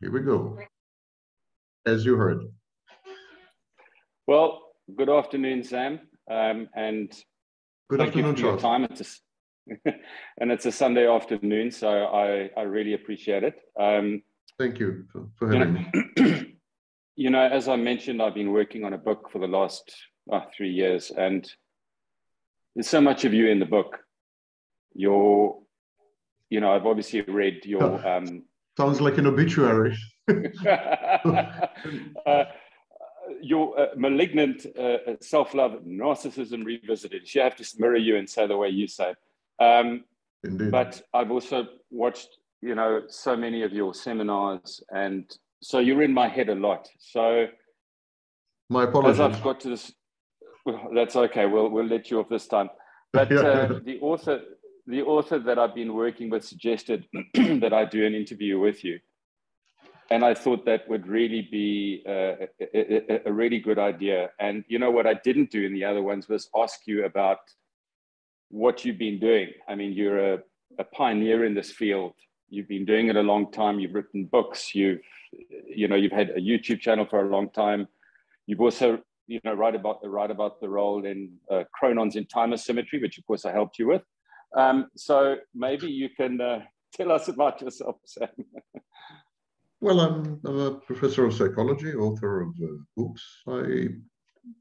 Here we go. As you heard. Well, good afternoon, Sam. Um, and good thank afternoon, you for your time. It's a, and it's a Sunday afternoon, so I, I really appreciate it. Um, thank you for, for having you know, me. you know, as I mentioned, I've been working on a book for the last uh, three years, and there's so much of you in the book. Your, you know, I've obviously read your. Um, Sounds like an obituary. uh, your uh, malignant uh, self-love, narcissism revisited. You have to mirror you and say the way you say. Um, Indeed. But I've also watched, you know, so many of your seminars, and so you're in my head a lot. So, my apologies. As I've got to this, well, that's okay. We'll we'll let you off this time. But yeah. uh, the author, the author that I've been working with suggested that I do an interview with you and I thought that would really be uh, a, a, a, really good idea. And you know what I didn't do in the other ones was ask you about what you've been doing. I mean, you're a, a pioneer in this field. You've been doing it a long time. You've written books. You've, you know, you've had a YouTube channel for a long time. You've also, you know, write about the write about the role in uh, chronons in time asymmetry, which of course I helped you with. Um, so maybe you can uh, tell us about yourself, Sam. Well, I'm, I'm, a professor of psychology, author of uh, books. I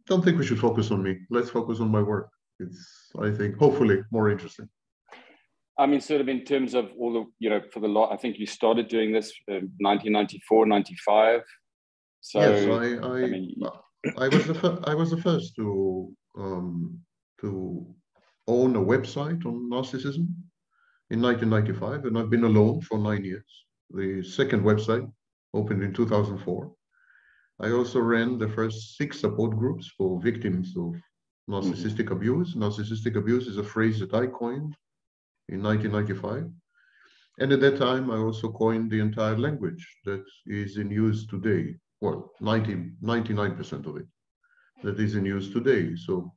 don't think we should focus on me. Let's focus on my work. It's, I think, hopefully more interesting. I mean, sort of in terms of all the, you know, for the lot, I think you started doing this in 1994, 95. So, yes, I, I, I, mean, I was the I was the first to um, to own a website on narcissism in 1995, and I've been alone for nine years the second website, opened in 2004. I also ran the first six support groups for victims of narcissistic mm-hmm. abuse. Narcissistic abuse is a phrase that I coined in 1995. And at that time, I also coined the entire language that is in use today. Well, 90, 99% of it that is in use today. So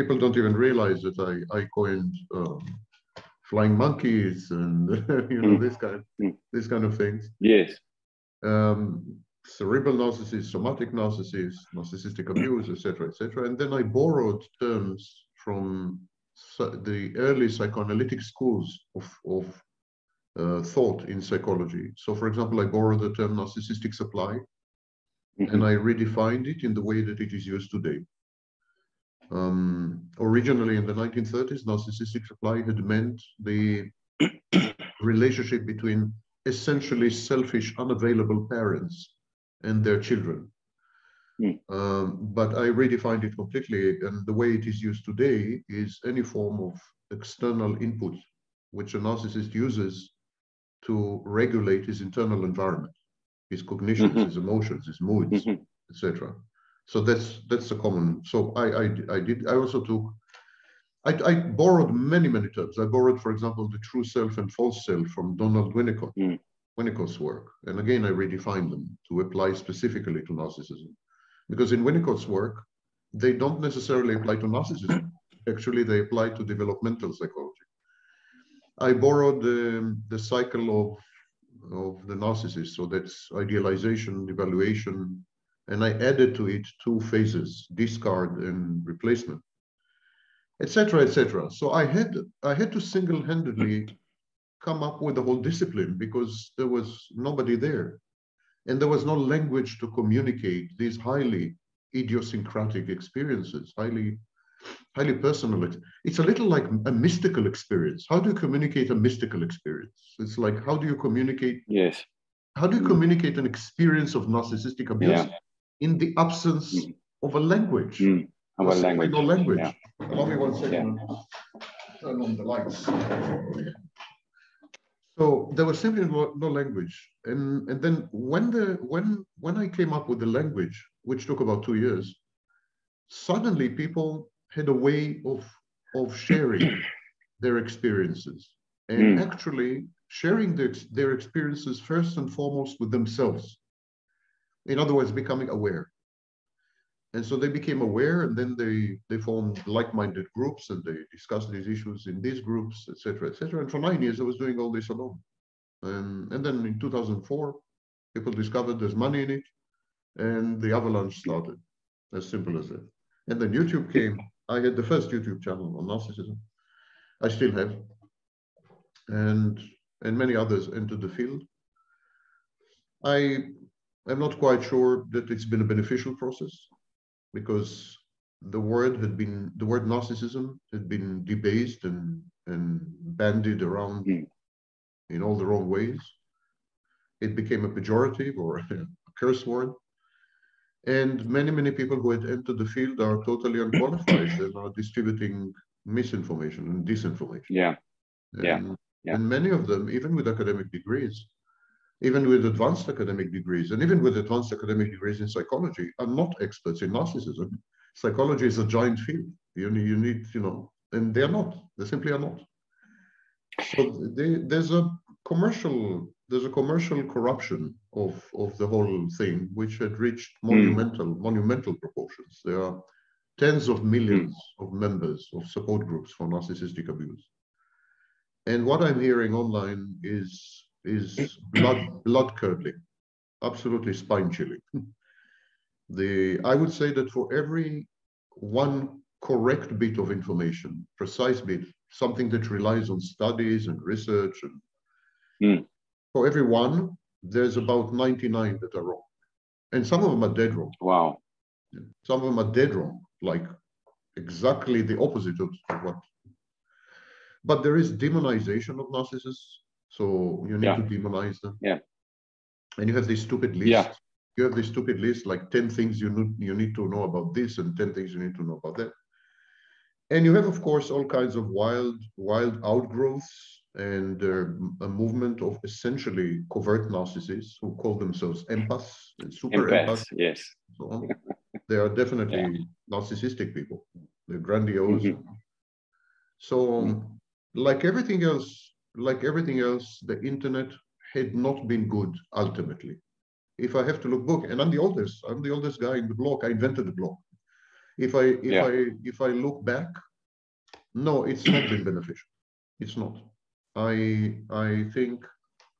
people don't even realize that I, I coined um, flying monkeys and you know mm. this kind mm. this kind of things. Yes. Um, cerebral narcissist, somatic narcissist, narcissistic abuse, etc., etc. And then I borrowed terms from the early psychoanalytic schools of, of uh, thought in psychology. So, for example, I borrowed the term narcissistic supply, mm -hmm. and I redefined it in the way that it is used today. Um, originally in the 1930s, narcissistic supply had meant the relationship between essentially selfish, unavailable parents and their children. Mm. Um, but I redefined it completely, and the way it is used today is any form of external input which a narcissist uses to regulate his internal environment, his cognitions, mm-hmm. his emotions, his moods, mm-hmm. etc. So that's that's a common. So I I, I did. I also took. I, I borrowed many many terms. I borrowed, for example, the true self and false self from Donald Winnicott, mm. Winnicott's work, and again I redefined them to apply specifically to narcissism, because in Winnicott's work, they don't necessarily apply to narcissism. Actually, they apply to developmental psychology. I borrowed the, the cycle of of the narcissist. So that's idealization, evaluation, and I added to it two phases, discard and replacement, etc., etc. So I had I had to single-handedly come up with the whole discipline because there was nobody there, and there was no language to communicate these highly idiosyncratic experiences, highly highly personal. It's a little like a mystical experience. How do you communicate a mystical experience? It's like how do you communicate? Yes. How do you communicate an experience of narcissistic abuse? Yeah in the absence mm. of a language. Mm. Of a language. No language. Yeah. Allow me one second. Yeah. Turn on the lights. So there was simply no, no, language, and and then when the when when I came up with the language, which took about two years, suddenly people had a way of of sharing their experiences and mm. actually sharing their, their experiences first and foremost with themselves in other words, becoming aware. And so they became aware, and then they they formed like-minded groups, and they discussed these issues in these groups, etc., etc. And for nine years, I was doing all this alone. And and then in 2004, People discovered there's money in it, and the avalanche started. As simple as that. And then YouTube came. I had the first YouTube channel on narcissism. I still have, and and many others entered the field. I am not quite sure that it's been a beneficial process because the word had been the word narcissism had been debased and and bandied around mm. in all the wrong ways. It became a pejorative or a curse word. And many, many people who had entered the field are totally unqualified and are distributing misinformation and disinformation. Yeah. And, yeah. yeah. And many of them, even with academic degrees, even with advanced academic degrees, and even with advanced academic degrees in psychology, are not experts in narcissism. Psychology is a giant field. You need, you need, you know, and they're not. They simply are not. So they, there's a commercial there's a commercial corruption of of the whole thing, which had reached hmm. monumental mm. monumental proportions. There are tens of millions mm. of members of support groups for narcissistic abuse, and what I'm hearing online is is blood blood curdling, absolutely spine chilling. the I would say that for every one correct bit of information, precise bit, something that relies on studies and research. And mm. for every one, there's about 99 that are wrong. And some of them are dead wrong. Wow. Some of them are dead wrong, like exactly the opposite of what. But there is demonization of narcissists. So you need yeah. to demonize them. Yeah. And you have this stupid list. Yeah. You have this stupid list, like 10 things you need, you need to know about this and 10 things you need to know about that. And you have, of course, all kinds of wild, wild outgrowths and uh, a movement of essentially covert narcissists who call themselves empaths and super empaths. Yes. So they are definitely yeah. narcissistic people. They're grandiose. Mm -hmm. So, um, like everything else, like everything else, the internet had not been good ultimately. If I have to look back, and I'm the oldest, I'm the oldest guy in the block. I invented the block. If I if yeah. I if I look back, no, it's not been beneficial. It's not. I I think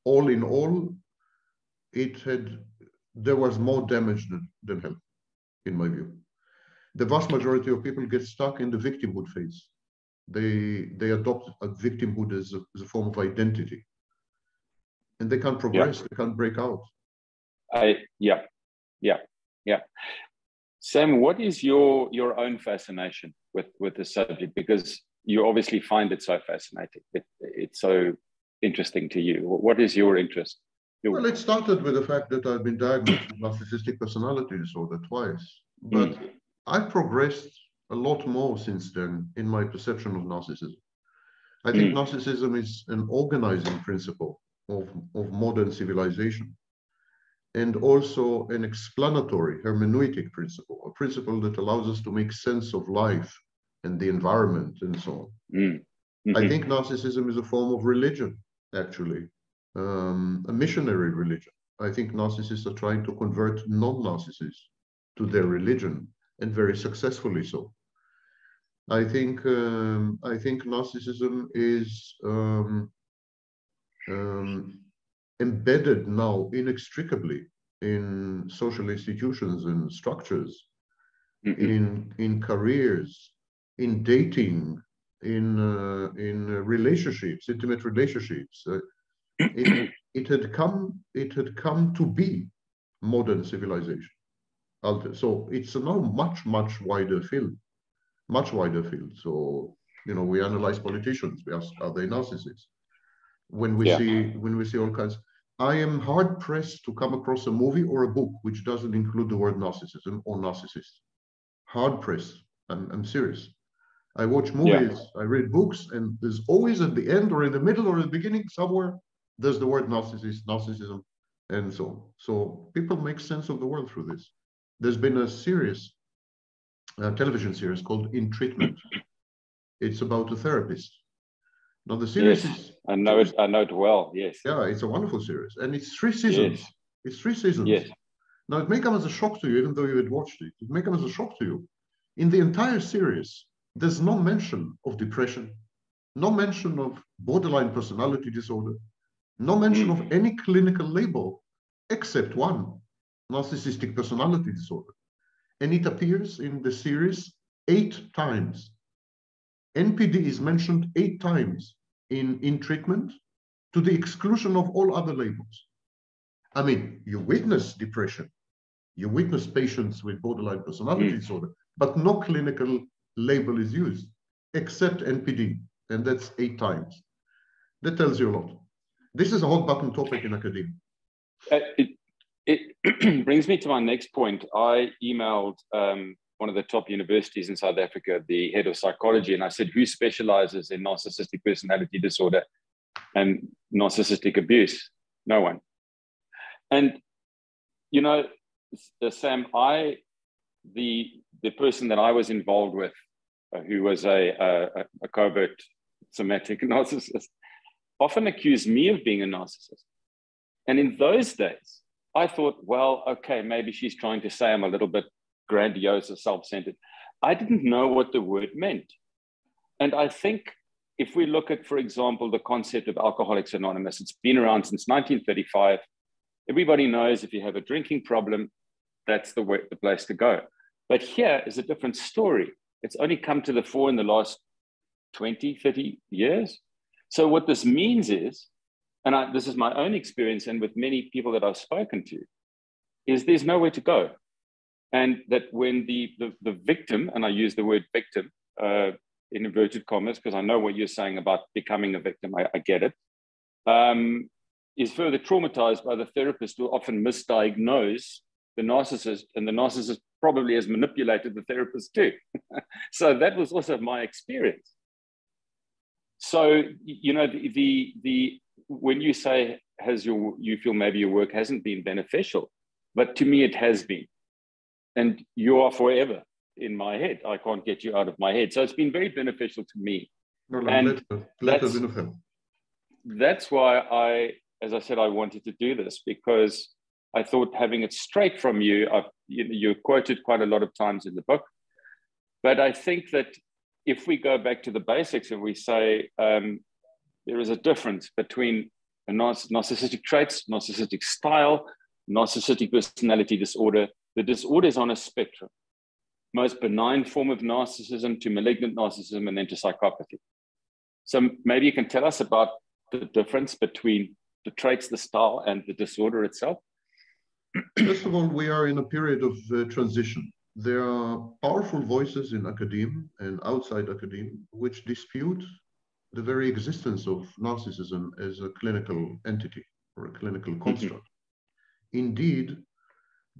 all in all, it had there was more damage than, than help, in my view. The vast majority of people get stuck in the victimhood phase. They they adopt a victimhood as a, as a form of identity, and they can't progress. Yeah. They can't break out. I yeah, yeah, yeah. Sam, what is your your own fascination with with the subject? Because you obviously find it so fascinating. It, it's so interesting to you. What is your interest? Well, it started with the fact that I've been diagnosed with narcissistic personality disorder twice, but mm. I've progressed a lot more since then in my perception of narcissism. I think mm. narcissism is an organizing principle of, of modern civilization and also an explanatory hermeneutic principle, a principle that allows us to make sense of life and the environment and so on. Mm. Mm-hmm. I think narcissism is a form of religion, actually, um, a missionary religion. I think narcissists are trying to convert non narcissists to their religion, and very successfully so. I think um, I think narcissism is um, um embedded now inextricably in social institutions and structures, mm-hmm. in in careers, in dating, in uh, in relationships, intimate relationships. Uh, it, it had come it had come to be modern civilization. So it's now much much wider field, much wider field. So you know we analyze politicians. We ask, are they narcissists? When we yeah. see when we see all kinds I am hard pressed to come across a movie or a book which doesn't include the word narcissism or narcissist. Hard pressed. I'm, I'm serious. I watch movies, yeah. I read books, and there's always at the end or in the middle or the beginning somewhere, there's the word narcissist, narcissism, and so on. So people make sense of the world through this. There's been a series, a television series called In Treatment. It's about a therapist now the series yes, is. I know it. I know it well. Yes. Yeah, it's a wonderful series, and it's three seasons. Yes. It's three seasons. Yes. Now it may come as a shock to you, even though you had watched it. It may come as a shock to you. In the entire series, there's no mention of depression, no mention of borderline personality disorder, no mention mm. of any clinical label, except one, narcissistic personality disorder. And it appears in the series eight times. NPD is mentioned eight times in, in treatment to the exclusion of all other labels. I mean, you witness depression, you witness patients with borderline personality mm. disorder, but no clinical label is used except NPD, and that's eight times. That tells you a lot. This is a hot button topic in academia. Uh, it, it brings me to my next point. I emailed um, one of the top universities in South Africa, the head of psychology, and I said, Who specializes in narcissistic personality disorder and narcissistic abuse? No one. And, you know, uh, Sam, I, the, the person that I was involved with, uh, who was a, a, a covert somatic narcissist, often accused me of being a narcissist. And in those days, I thought, well, okay, maybe she's trying to say I'm a little bit grandiose or self centered. I didn't know what the word meant. And I think if we look at, for example, the concept of Alcoholics Anonymous, it's been around since 1935. Everybody knows if you have a drinking problem, that's the, way, the place to go. But here is a different story. It's only come to the fore in the last 20, 30 years. So, what this means is, and I, this is my own experience, and with many people that I've spoken to, is there's nowhere to go. And that when the, the, the victim, and I use the word victim uh, in inverted commas, because I know what you're saying about becoming a victim, I, I get it, um, is further traumatized by the therapist who often misdiagnose the narcissist, and the narcissist probably has manipulated the therapist too. so that was also my experience. So you know the, the the when you say has your you feel maybe your work hasn't been beneficial, but to me it has been, and you are forever in my head. I can't get you out of my head. So it's been very beneficial to me. No, no, and that's, that's why I, as I said, I wanted to do this because I thought having it straight from you, I've, you, you quoted quite a lot of times in the book, but I think that if we go back to the basics and we say um, there is a difference between a narcissistic traits, narcissistic style, narcissistic personality disorder, the disorder is on a spectrum. Most benign form of narcissism to malignant narcissism and then to psychopathy. So maybe you can tell us about the difference between the traits, the style, and the disorder itself. First of all, we are in a period of uh, transition. There are powerful voices in academia and outside academia which dispute the very existence of narcissism as a clinical entity or a clinical mm-hmm. construct. Indeed,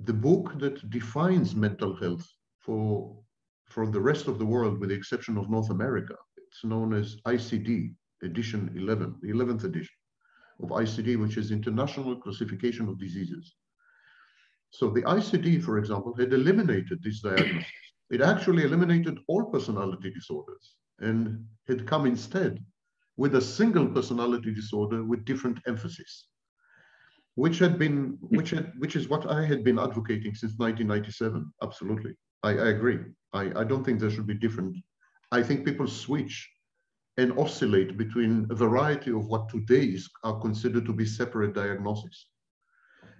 the book that defines mental health for, for the rest of the world, with the exception of North America, it's known as ICD, edition 11, the 11th edition of ICD, which is International Classification of Diseases. So the ICD, for example, had eliminated this diagnosis. It actually eliminated all personality disorders and had come instead with a single personality disorder with different emphasis, which had been, which had, which is what I had been advocating since 1997. Absolutely, I, I agree. I, I don't think there should be different. I think people switch and oscillate between a variety of what today is, are considered to be separate diagnoses.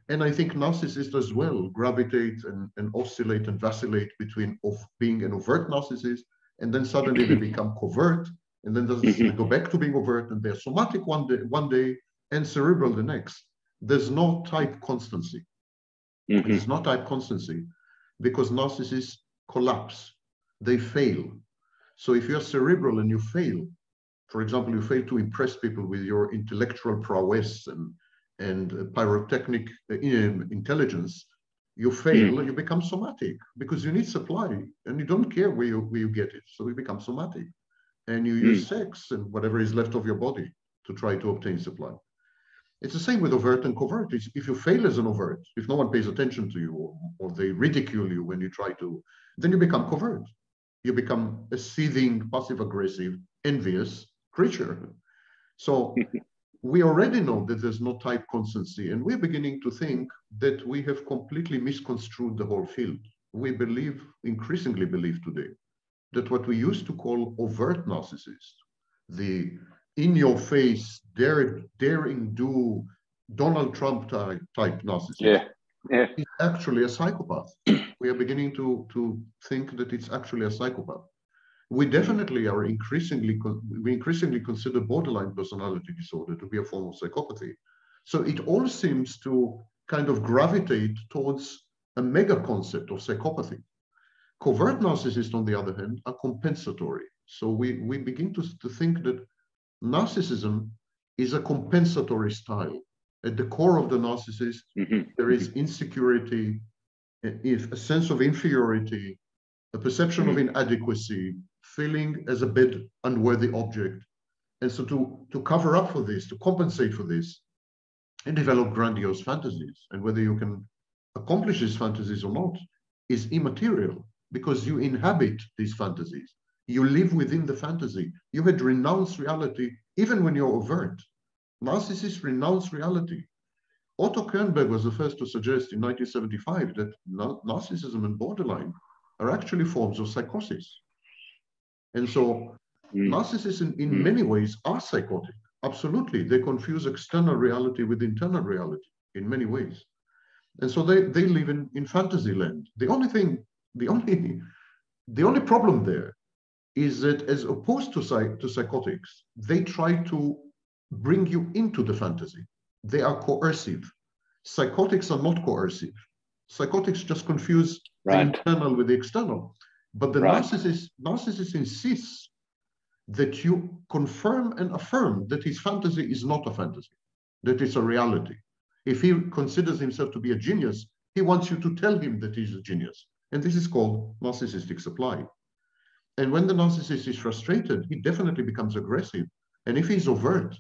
And I think narcissists as well gravitate and, and oscillate and vacillate between of being an overt narcissist and then suddenly they become covert and then they go back to being overt and they're somatic one day, one day and cerebral the next. There's no type constancy. Mm-hmm. There's no type constancy because narcissists collapse, they fail. So if you're cerebral and you fail, for example, you fail to impress people with your intellectual prowess and and pyrotechnic uh, intelligence, you fail, mm. you become somatic because you need supply and you don't care where you, where you get it. So you become somatic and you mm. use sex and whatever is left of your body to try to obtain supply. It's the same with overt and covert. It's, if you fail as an overt, if no one pays attention to you or, or they ridicule you when you try to, then you become covert. You become a seething, passive aggressive, envious creature. So we already know that there's no type constancy, and we're beginning to think that we have completely misconstrued the whole field. We believe, increasingly believe today, that what we used to call overt narcissist, the in your face, dare, daring do, Donald Trump type, type narcissist yeah. Yeah. is actually a psychopath. we are beginning to, to think that it's actually a psychopath. We definitely are increasingly, we increasingly consider borderline personality disorder to be a form of psychopathy. So it all seems to kind of gravitate towards a mega concept of psychopathy. Covert narcissists, on the other hand, are compensatory. So we, we begin to, to think that narcissism is a compensatory style. At the core of the narcissist, mm-hmm. there is insecurity, if a sense of inferiority, a perception mm-hmm. of inadequacy, feeling as a bit unworthy object. And so to, to cover up for this, to compensate for this, and develop grandiose fantasies. And whether you can accomplish these fantasies or not is immaterial because you inhabit these fantasies. You live within the fantasy. You had renounced reality even when you're overt. Narcissists renounce reality. Otto Kernberg was the first to suggest in 1975 that narcissism and borderline are actually forms of psychosis. And so mm. narcissists in, in mm. many ways are psychotic. Absolutely. They confuse external reality with internal reality in many ways. And so they, they live in, in fantasy land. The only thing, the only the only problem there is that as opposed to, psych, to psychotics, they try to bring you into the fantasy. They are coercive. Psychotics are not coercive. Psychotics just confuse right. the internal with the external. But the right. narcissist, narcissist insists that you confirm and affirm that his fantasy is not a fantasy, that it's a reality. If he considers himself to be a genius, he wants you to tell him that he's a genius. And this is called narcissistic supply. And when the narcissist is frustrated, he definitely becomes aggressive. And if he's overt,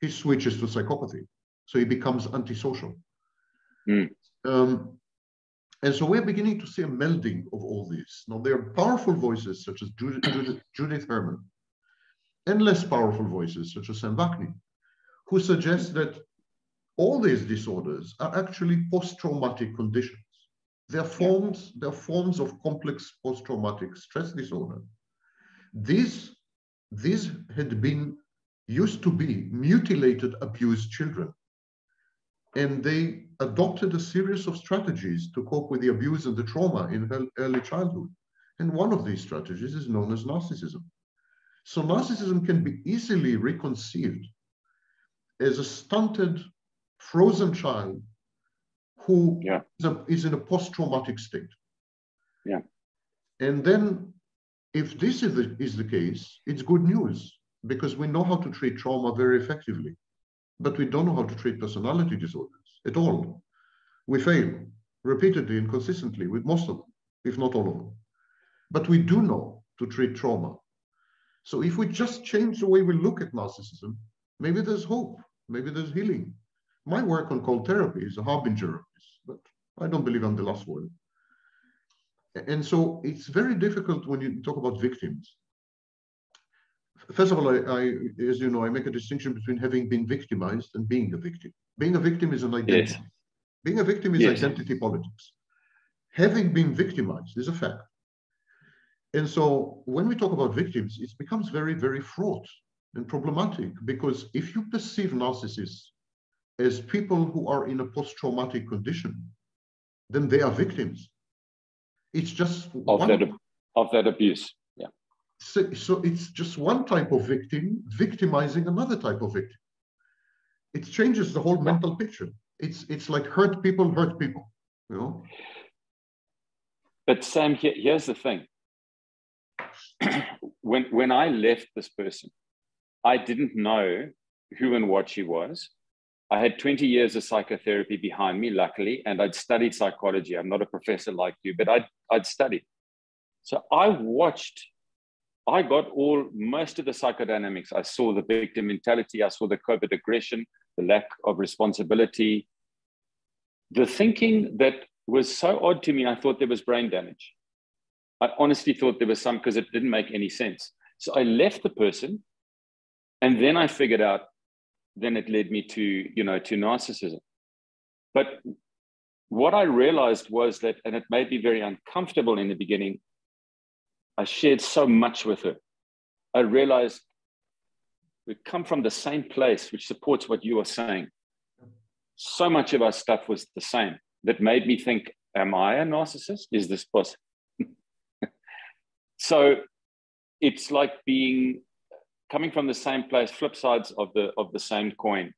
he switches to psychopathy. So he becomes antisocial. Mm. Um, and so we're beginning to see a melding of all this. Now, there are powerful voices such as Judith, Judith, Judith Herman and less powerful voices such as Sam Vaknin, who suggest that all these disorders are actually post-traumatic conditions. They're forms, they're forms of complex post-traumatic stress disorder. These, these had been used to be mutilated, abused children. And they adopted a series of strategies to cope with the abuse and the trauma in early childhood. And one of these strategies is known as narcissism. So narcissism can be easily reconceived as a stunted, frozen child who yeah. is, a, is in a post-traumatic state. Yeah. And then if this is the, is the case, it's good news because we know how to treat trauma very effectively, but we don't know how to treat personality disorders at all. We fail repeatedly and consistently with most of them, if not all of them. But we do know to treat trauma so if we just change the way we look at narcissism, maybe there's hope, maybe there's healing. My work on cold therapy is a harbinger of this, but I don't believe I'm the last one. And so it's very difficult when you talk about victims. First of all, I, I, as you know, I make a distinction between having been victimized and being a victim. Being a victim is an identity. Yes. Being a victim is yes. identity politics. Having been victimized is a fact. And so when we talk about victims, it becomes very, very fraught and problematic because if you perceive narcissists as people who are in a post-traumatic condition, then they are victims. It's just of one, that of that abuse. So, so it's just one type of victim victimizing another type of victim. It changes the whole mental picture. It's it's like hurt people hurt people, you know. But Sam, here, here's the thing when when I left this person, I didn't know who and what she was. I had 20 years of psychotherapy behind me, luckily, and I'd studied psychology. I'm not a professor like you, but I'd, I'd studied. So I watched, I got all most of the psychodynamics. I saw the victim mentality, I saw the covert aggression, the lack of responsibility. The thinking that was so odd to me, I thought there was brain damage. I honestly thought there was some because it didn't make any sense. So I left the person, and then I figured out. Then it led me to you know to narcissism. But what I realized was that, and it made me very uncomfortable in the beginning. I shared so much with her. I realized we come from the same place, which supports what you are saying. so much of our stuff was the same that made me think, am I a narcissist? Is this possible? so it's like being coming from the same place, flip sides of the of the same coin.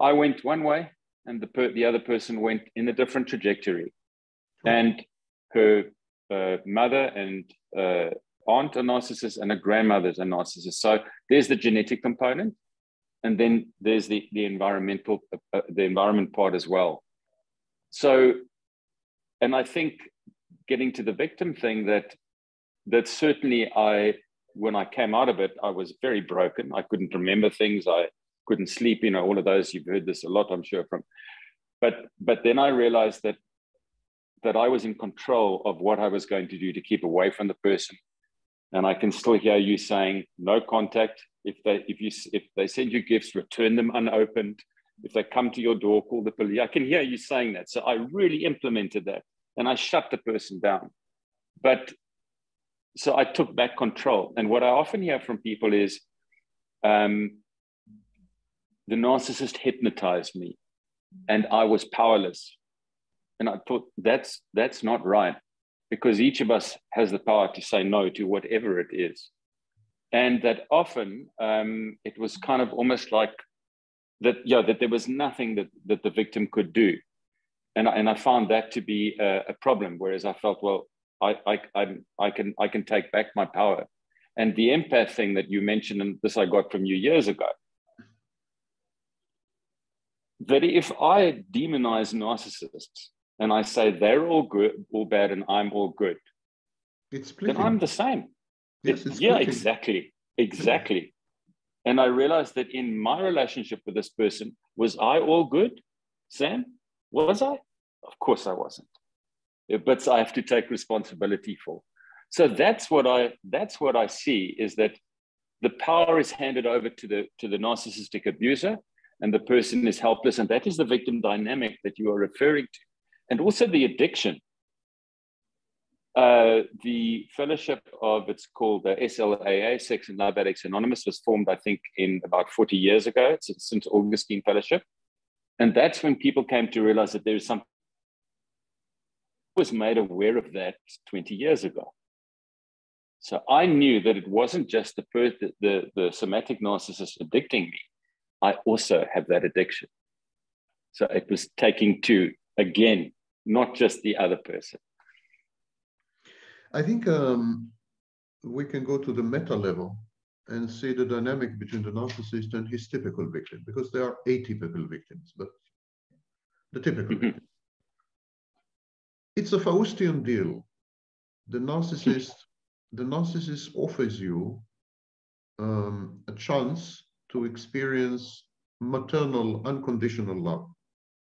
I went one way, and the per, the other person went in a different trajectory, and her uh, mother and uh, aunt are narcissists, and a grandmother's a narcissist. So there's the genetic component, and then there's the the environmental uh, the environment part as well. So, and I think getting to the victim thing that that certainly I when I came out of it, I was very broken. I couldn't remember things. I couldn't sleep. You know, all of those. You've heard this a lot, I'm sure. From, but but then I realized that that I was in control of what I was going to do to keep away from the person. And I can still hear you saying, "No contact. If they if you if they send you gifts, return them unopened. If they come to your door, call the police." I can hear you saying that. So I really implemented that, and I shut the person down. But so I took back control. And what I often hear from people is um, the narcissist hypnotized me and I was powerless. And I thought that's that's not right because each of us has the power to say no to whatever it is. And that often um, it was kind of almost like that, yeah, that there was nothing that, that the victim could do. And I, and I found that to be a, a problem, whereas I felt, well, I, I, I, I, can, I can take back my power. And the empath thing that you mentioned, and this I got from you years ago, that if I demonize narcissists and I say they're all good, all bad, and I'm all good, it's then I'm the same. Yes, it, yeah, exactly. Exactly. And I realized that in my relationship with this person, was I all good? Sam? Was I? Of course I wasn't but I have to take responsibility for. So that's what I that's what I see is that the power is handed over to the to the narcissistic abuser, and the person is helpless, and that is the victim dynamic that you are referring to, and also the addiction. Uh, the fellowship of it's called the SLAA, Sex and Love Addicts Anonymous, was formed I think in about 40 years ago. It's a St. Augustine Fellowship, and that's when people came to realize that there is something was made aware of that 20 years ago. So I knew that it wasn't just the, per- the, the somatic narcissist addicting me. I also have that addiction. So it was taking two, again, not just the other person. I think um, we can go to the meta level and see the dynamic between the narcissist and his typical victim, because there are atypical victims, but the typical mm-hmm. victim it's a Faustian deal. The narcissist, the narcissist offers you um, a chance to experience maternal unconditional love.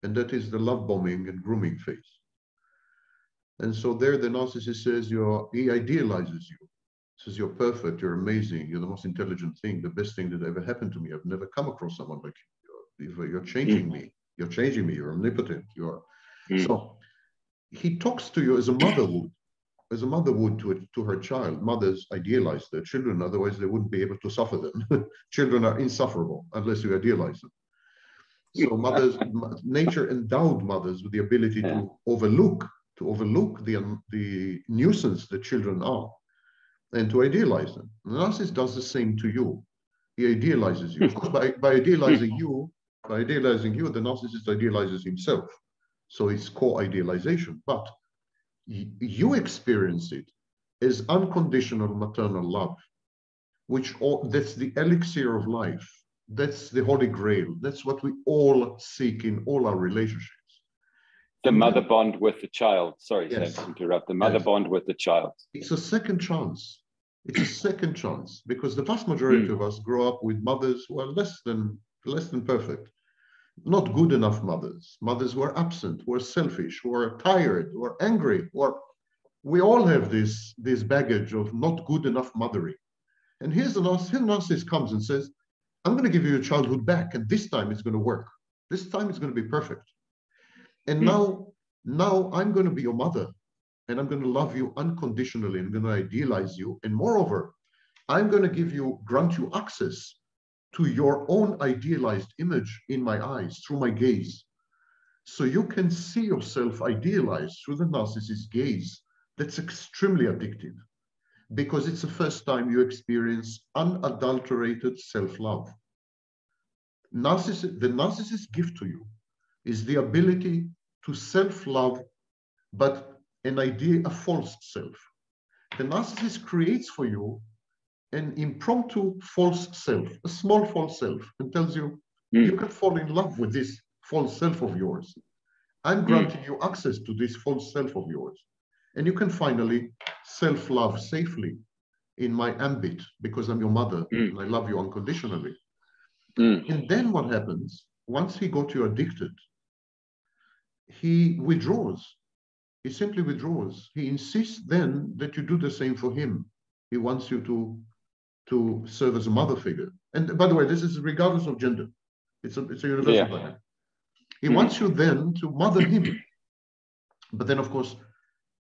And that is the love bombing and grooming phase. And so there the narcissist says you're, he idealizes you. Says you're perfect, you're amazing, you're the most intelligent thing, the best thing that ever happened to me. I've never come across someone like you. You're, you're changing mm. me. You're changing me. You're omnipotent. You're mm. so he talks to you as a mother would, as a mother would to, to her child. Mothers idealize their children, otherwise they wouldn't be able to suffer them. children are insufferable unless you idealize them. So mothers, nature endowed mothers with the ability yeah. to overlook, to overlook the, the nuisance that children are and to idealize them. The narcissist does the same to you. He idealizes you. Of course, by, by idealizing you, by idealizing you, the narcissist idealizes himself. So it's co-idealization, but you experience it as unconditional maternal love, which all, that's the elixir of life. That's the holy grail. That's what we all seek in all our relationships. The mother bond with the child. Sorry, yes. to interrupt. The mother yes. bond with the child. It's a second chance. It's a second chance because the vast majority mm. of us grow up with mothers who are less than less than perfect not good enough mothers, mothers who are absent, who are selfish, who are tired, who are angry, or we all have this, this baggage of not good enough mothering. And here's the narcissist comes and says, I'm going to give you your childhood back, and this time it's going to work. This time it's going to be perfect. And mm. now, now I'm going to be your mother, and I'm going to love you unconditionally. I'm going to idealize you, and moreover, I'm going to give you, grant you access to your own idealized image in my eyes through my gaze. So you can see yourself idealized through the narcissist's gaze. That's extremely addictive because it's the first time you experience unadulterated self-love. Narcissi the narcissist's gift to you is the ability to self-love, but an idea, a false self. The narcissist creates for you an impromptu false self, a small false self, and tells you mm. you can fall in love with this false self of yours. I'm granting mm. you access to this false self of yours. And you can finally self love safely in my ambit because I'm your mother mm. and I love you unconditionally. Mm. And then what happens once he got you addicted? He withdraws. He simply withdraws. He insists then that you do the same for him. He wants you to to serve as a mother figure. And by the way, this is regardless of gender. It's a, it's a universal yeah. He mm-hmm. wants you then to mother him. But then, of course,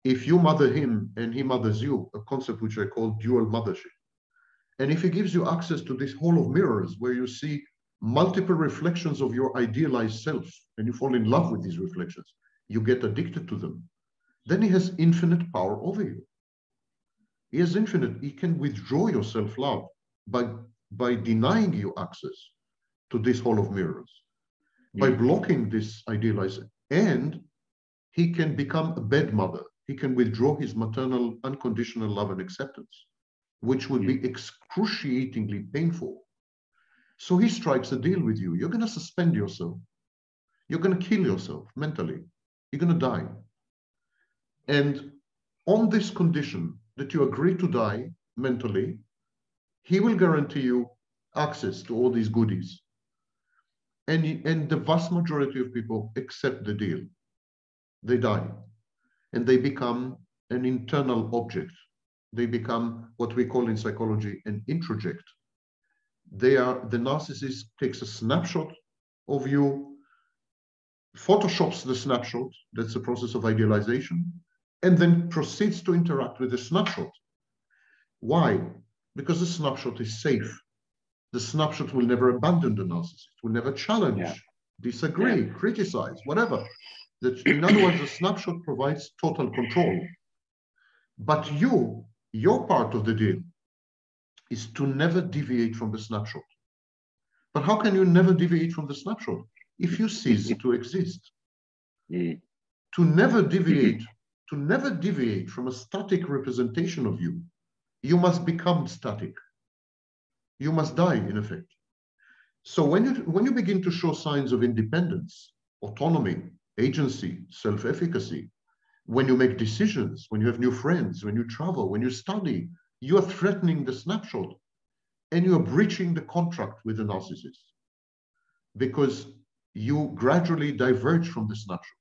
if you mother him and he mothers you, a concept which I call dual mothership. And if he gives you access to this hall of mirrors where you see multiple reflections of your idealized self and you fall in love with these reflections, you get addicted to them, then he has infinite power over you. He has infinite. He can withdraw your self-love by, by denying you access to this hall of mirrors, mm. by blocking this idealizing. And he can become a bad mother. He can withdraw his maternal unconditional love and acceptance, which would be hmm. excruciatingly painful. So he strikes a deal with you. You're going to suspend yourself. You're going to kill yourself mentally. You're going to die. And on this condition, that you agree to die mentally, he will guarantee you access to all these goodies. And, and the vast majority of people accept the deal. They die and they become an internal object. They become what we call in psychology an introject. They are the narcissist takes a snapshot of you, photoshops the snapshot, that's the process of idealization, and then proceeds to interact with the snapshot. Why? Because the snapshot is safe. The snapshot will never abandon the narcissist, will never challenge, yeah. disagree, yeah. criticize, whatever. That, in other words, the snapshot provides total control. But you, your part of the deal is to never deviate from the snapshot. But how can you never deviate from the snapshot? If you cease to exist. Mm. To never deviate to never deviate from a static representation of you, you must become static. You must die, in effect. So when you, when you begin to show signs of independence, autonomy, agency, self-efficacy, when you make decisions, when you have new friends, when you travel, when you study, you are threatening the snapshot and you are breaching the contract with the narcissist because you gradually diverge from the snapshot.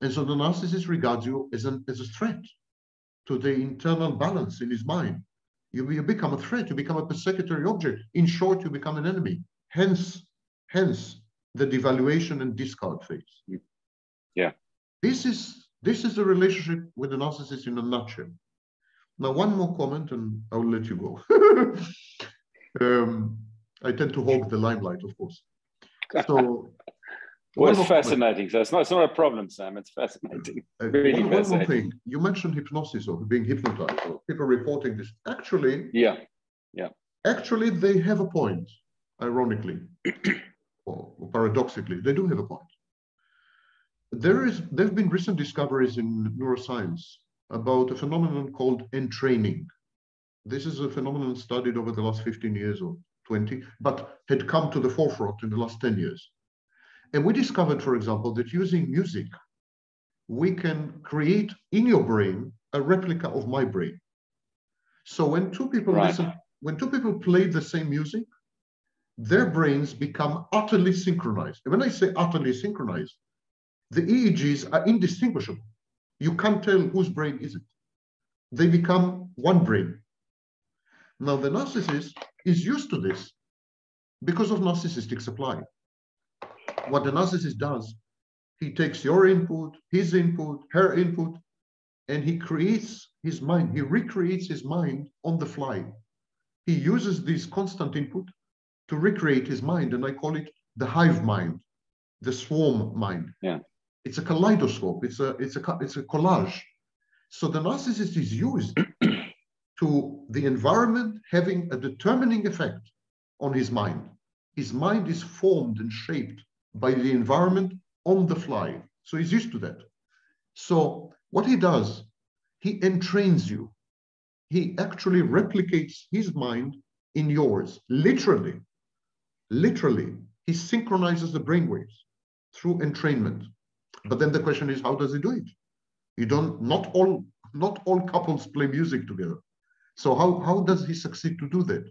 And so the narcissist regards you as, an, as a threat to the internal balance in his mind. You, you become a threat, you become a persecutory object. In short, you become an enemy. Hence, hence the devaluation and discard phase. Yeah. This is this is the relationship with the narcissist in a nutshell. Now, one more comment, and I will let you go. um, I tend to hog the limelight, of course. So well, it's fascinating. So it's not, it's not a problem, Sam. It's fascinating. Uh, really one, fascinating. One more thing. You mentioned hypnosis or being hypnotized or people reporting this. Actually, yeah, yeah. Actually, they have a point, ironically or paradoxically. They do have a point. There is there have been recent discoveries in neuroscience about a phenomenon called entraining. This is a phenomenon studied over the last 15 years or 20, but had come to the forefront in the last 10 years. And we discovered, for example, that using music, we can create in your brain a replica of my brain. So when two people right. listen, when two people play the same music, their brains become utterly synchronized. And when I say utterly synchronized, the EEGs are indistinguishable. You can't tell whose brain is it. They become one brain. Now the narcissist is used to this because of narcissistic supply what the narcissist does, he takes your input, his input, her input, and he creates his mind, he recreates his mind on the fly. He uses this constant input to recreate his mind, and I call it the hive mind, the swarm mind. Yeah. It's a kaleidoscope. It's a it's a it's a collage. So the narcissist is used to the environment having a determining effect on his mind. His mind is formed and shaped by the environment on the fly. So he's used to that. So what he does, he entrains you. He actually replicates his mind in yours, literally. Literally, he synchronizes the brainwaves through entrainment. But then the question is, how does he do it? You don't, not all, not all couples play music together. So how, how does he succeed to do that?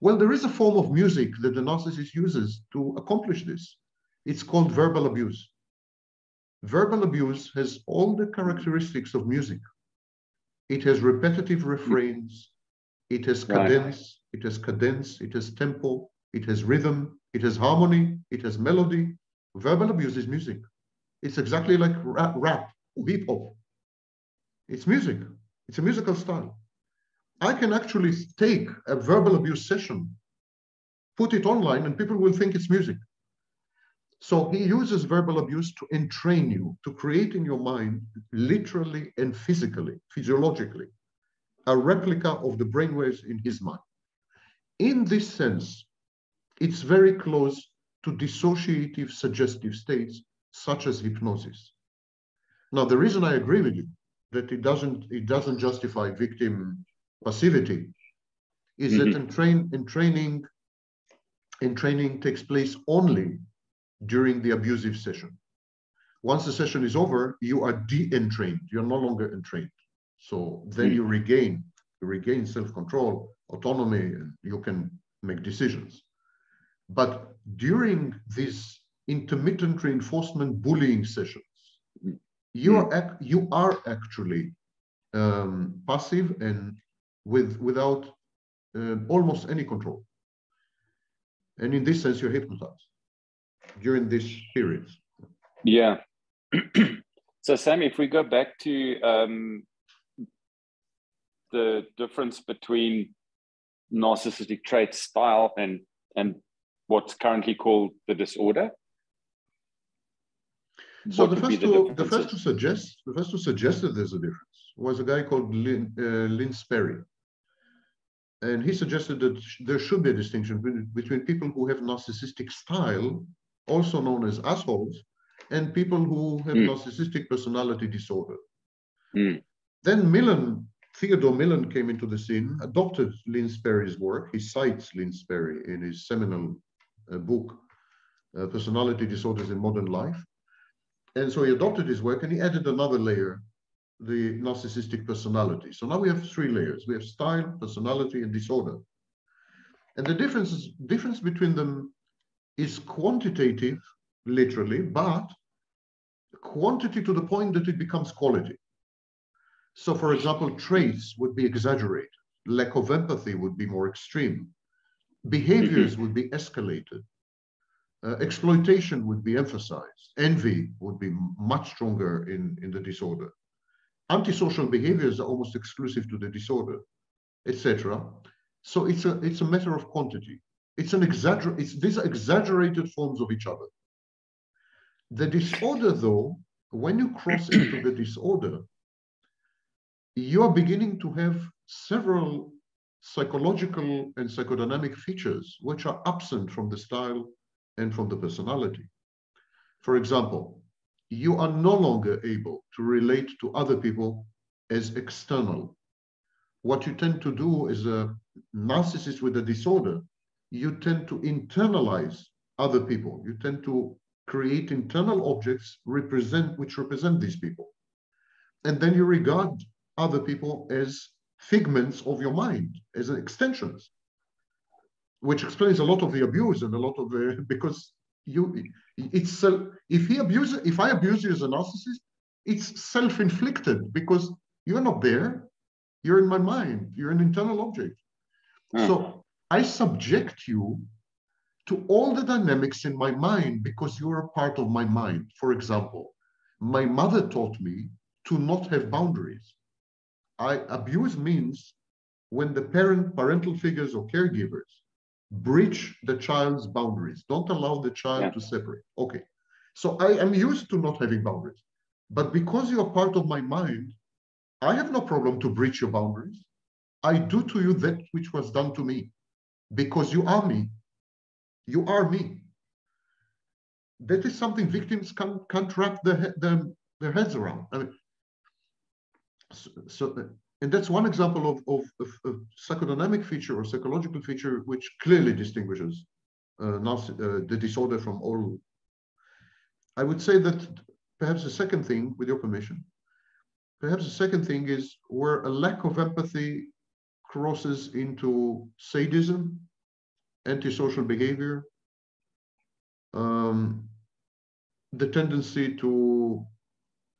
Well, there is a form of music that the narcissist uses to accomplish this. It's called verbal abuse. Verbal abuse has all the characteristics of music. It has repetitive refrains, it has cadence, right. it has cadence, it has tempo, it has rhythm, it has harmony, it has melody. Verbal abuse is music. It's exactly like rap, rap hip hop. It's music. It's a musical style. I can actually take a verbal abuse session, put it online, and people will think it's music. So he uses verbal abuse to entrain you, to create in your mind, literally and physically, physiologically, a replica of the brainwaves in his mind. In this sense, it's very close to dissociative suggestive states, such as hypnosis. Now, the reason I agree with you that it doesn't, it doesn't justify victim passivity is mm-hmm. that in, train, entraining, in training takes place only during the abusive session. Once the session is over, you are de-entrained. You're no longer entrained. So then mm. you regain, you regain self-control, autonomy, and you can make decisions. But during these intermittent reinforcement bullying sessions, you are you are actually um, passive and with without uh, almost any control. And in this sense, you're hypnotized during this period. Yeah. so, Sam, if we go back to um, the difference between narcissistic trait style and and what's currently called the disorder. So the first, the, to, the first to suggest the first to suggest that there's a difference was a guy called Len, uh, Len Sperry, and he suggested that there should be a distinction between people who have narcissistic style also known as assholes, and people who have mm. narcissistic personality disorder. Mm. Then Millon, Theodore Millon came into the scene, adopted Len Sperry's work. He cites Len Sperry in his seminal book, Personality Disorders in Modern Life. And so he adopted his work and he added another layer, the narcissistic personality. So now we have three layers. We have style, personality, and disorder. And the difference, difference between them is quantitative, literally, but quantity to the point that it becomes quality. So, for example, traits would be exaggerated, lack of empathy would be more extreme, behaviors would be escalated, uh, exploitation would be emphasized, envy would be much stronger in, in the disorder. Antisocial behaviors are almost exclusive to the disorder, etc. So it's a it's a matter of quantity. It's an exagger it's these are exaggerated forms of each other. The disorder, though, when you cross into the disorder, you are beginning to have several psychological and psychodynamic features which are absent from the style and from the personality. For example, you are no longer able to relate to other people as external. What you tend to do as a narcissist with a disorder you tend to internalize other people. You tend to create internal objects represent which represent these people. And then you regard other people as figments of your mind, as extensions, which explains a lot of the abuse and a lot of the because you it's uh, if he abuses if I abuse you as a narcissist, it's self-inflicted because you're not there, you're in my mind, you're an internal object. Mm. So I subject you to all the dynamics in my mind because you're a part of my mind. For example, my mother taught me to not have boundaries. I, abuse means when the parent, parental figures or caregivers breach the child's boundaries. Don't allow the child yeah. to separate. Okay. So I am used to not having boundaries. But because you are part of my mind, I have no problem to breach your boundaries. I do to you that which was done to me because you are me. You are me. That is something victims can, can't wrap their, their, their heads around. I mean, so, so and that's one example of, of, of, of, psychodynamic feature or psychological feature which clearly distinguishes uh, uh, the disorder from all. I would say that perhaps the second thing, with your permission, perhaps the second thing is where a lack of empathy crosses into sadism, antisocial behavior, um, the tendency to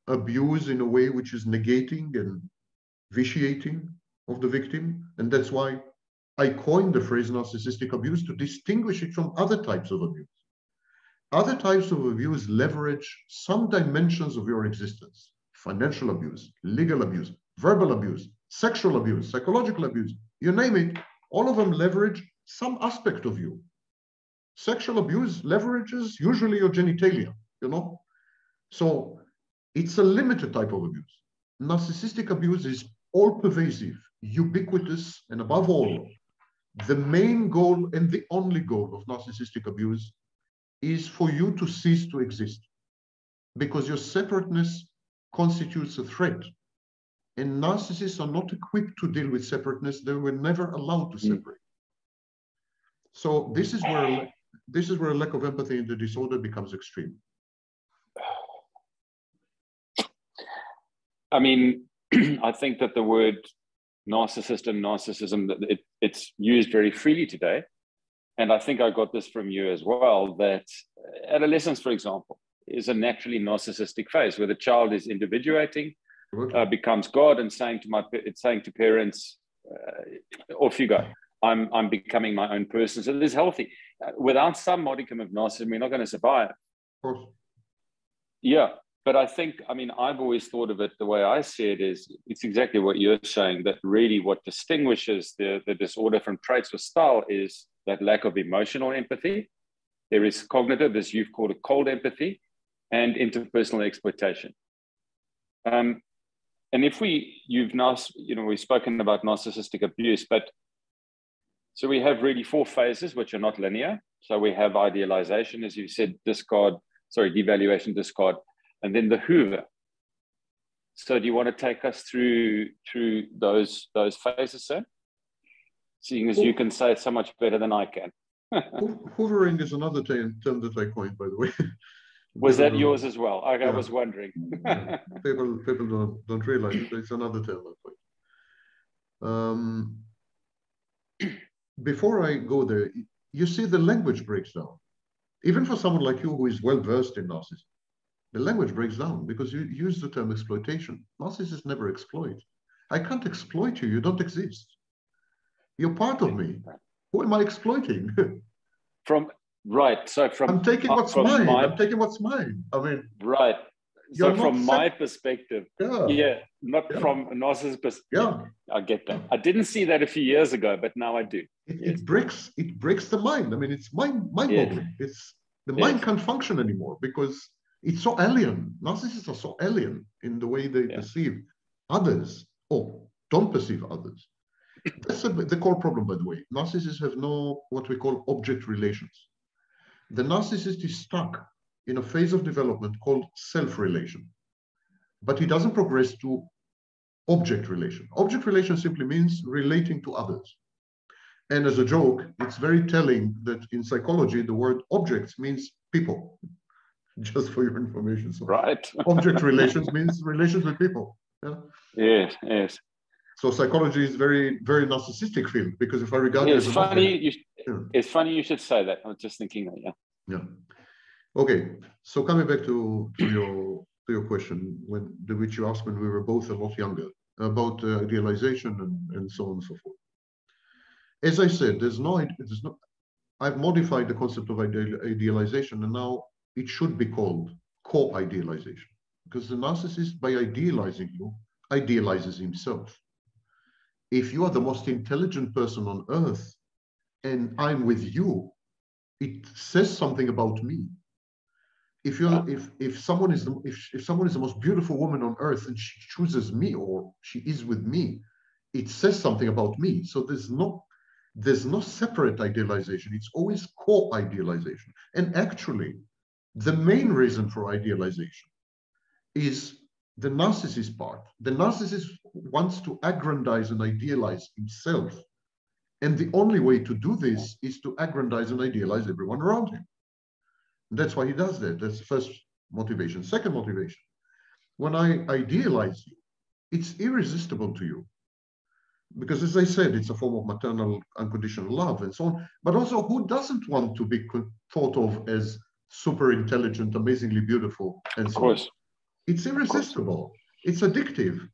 abuse in a way which is negating and vitiating of the victim. And that's why I coined the phrase narcissistic abuse to distinguish it from other types of abuse. Other types of abuse leverage some dimensions of your existence financial abuse, legal abuse, verbal abuse, sexual abuse, psychological abuse, you name it, all of them leverage some aspect of you. Sexual abuse leverages usually your genitalia, you know? So it's a limited type of abuse. Narcissistic abuse is all pervasive, ubiquitous, and above all, the main goal and the only goal of narcissistic abuse is for you to cease to exist because your separateness constitutes a threat. And narcissists are not equipped to deal with separateness. They were never allowed to hmm. separate. So this is where this is where a lack of empathy in the disorder becomes extreme. I mean, I think that the word narcissist and narcissism it, it's used very freely today. And i think i got this from you as well that adolescence for example is a naturally narcissistic phase where the child is individuating uh, becomes god and saying to my it's saying to parents uh, off you go. I'm i'm becoming my own person. So this is healthy. Uh, without some modicum of narcissism we're not going to survive. Of course. yeah but I think, I mean, I've always thought of it the way I see it is it's exactly what you're saying that really what distinguishes the, the disorder from traits or style is that lack of emotional empathy. There is cognitive, as you've called it, cold empathy, and interpersonal exploitation. Um, and if we, you've now, you know, we've spoken about narcissistic abuse, but so we have really four phases which are not linear. So we have idealization, as you said, discard, sorry, devaluation, discard, and then the Hoover. So do you want to take us through through those those phases, sir? Seeing as you can say it so much better than I can. Hoovering is another term, that I coined, by the way. Was that yours as well? I, yeah. I was wondering. People people don't don't realize it. It's another term I coined. Um, before I go there, you see the language breaks down. Even for someone like you who is well versed in narcissism, the language breaks down because you use the term exploitation. Narcissists never exploit. I can't exploit you. You don't exist. You're part of me. Who am I exploiting? from right. So from I'm taking uh, what's mine. My, I'm taking what's mine. I mean right. So from my perspective, yeah, yeah not yeah. from a narcissist perspective. Yeah, I get that. I didn't see that a few years ago, but now I do. It, yes. it breaks. It breaks the mind. I mean, it's mind mind boggling. Yes. It's the mind yes. can't function anymore because it's so alien. Narcissists are so alien in the way they yeah. perceive others or don't perceive others. That's a, the core problem, by the way. Narcissists have no what we call object relations. The narcissist is stuck in a phase of development called self-relation, but he doesn't progress to object relation. Object relation simply means relating to others. And as a joke, it's very telling that in psychology, the word objects means people. just for your information. So right. object relations means relations with people. Yeah. Yes. Yes. So psychology is very, very narcissistic field because if I regard yeah, it it's funny, you, yeah. it's funny you should say that. I was just thinking that. Yeah. Yeah. Okay. So coming back to, to your to your question, when the which you asked when we were both a lot younger about uh, idealization and, and so on and so forth. As I said, there's no, there's no. I've modified the concept of ideal, idealization, and now it should be called co-idealization because the narcissist by idealizing you idealizes himself if you are the most intelligent person on earth and I'm with you, it says something about me. If you are if if someone is the if, if someone is the most beautiful woman on earth and she chooses me or she is with me, it says something about me. So there's no there's no separate idealization. It's always co-idealization. And actually, the main reason for idealization is the narcissist part. The narcissist wants to aggrandize and idealize himself. And the only way to do this is to aggrandize and idealize everyone around him. And that's why he does that. That's the first motivation. Second motivation, when I idealize you, it's irresistible to you. Because as I said, it's a form of maternal unconditional love and so on. But also, who doesn't want to be thought of as super intelligent, amazingly beautiful, and so on? It's irresistible. It's addictive.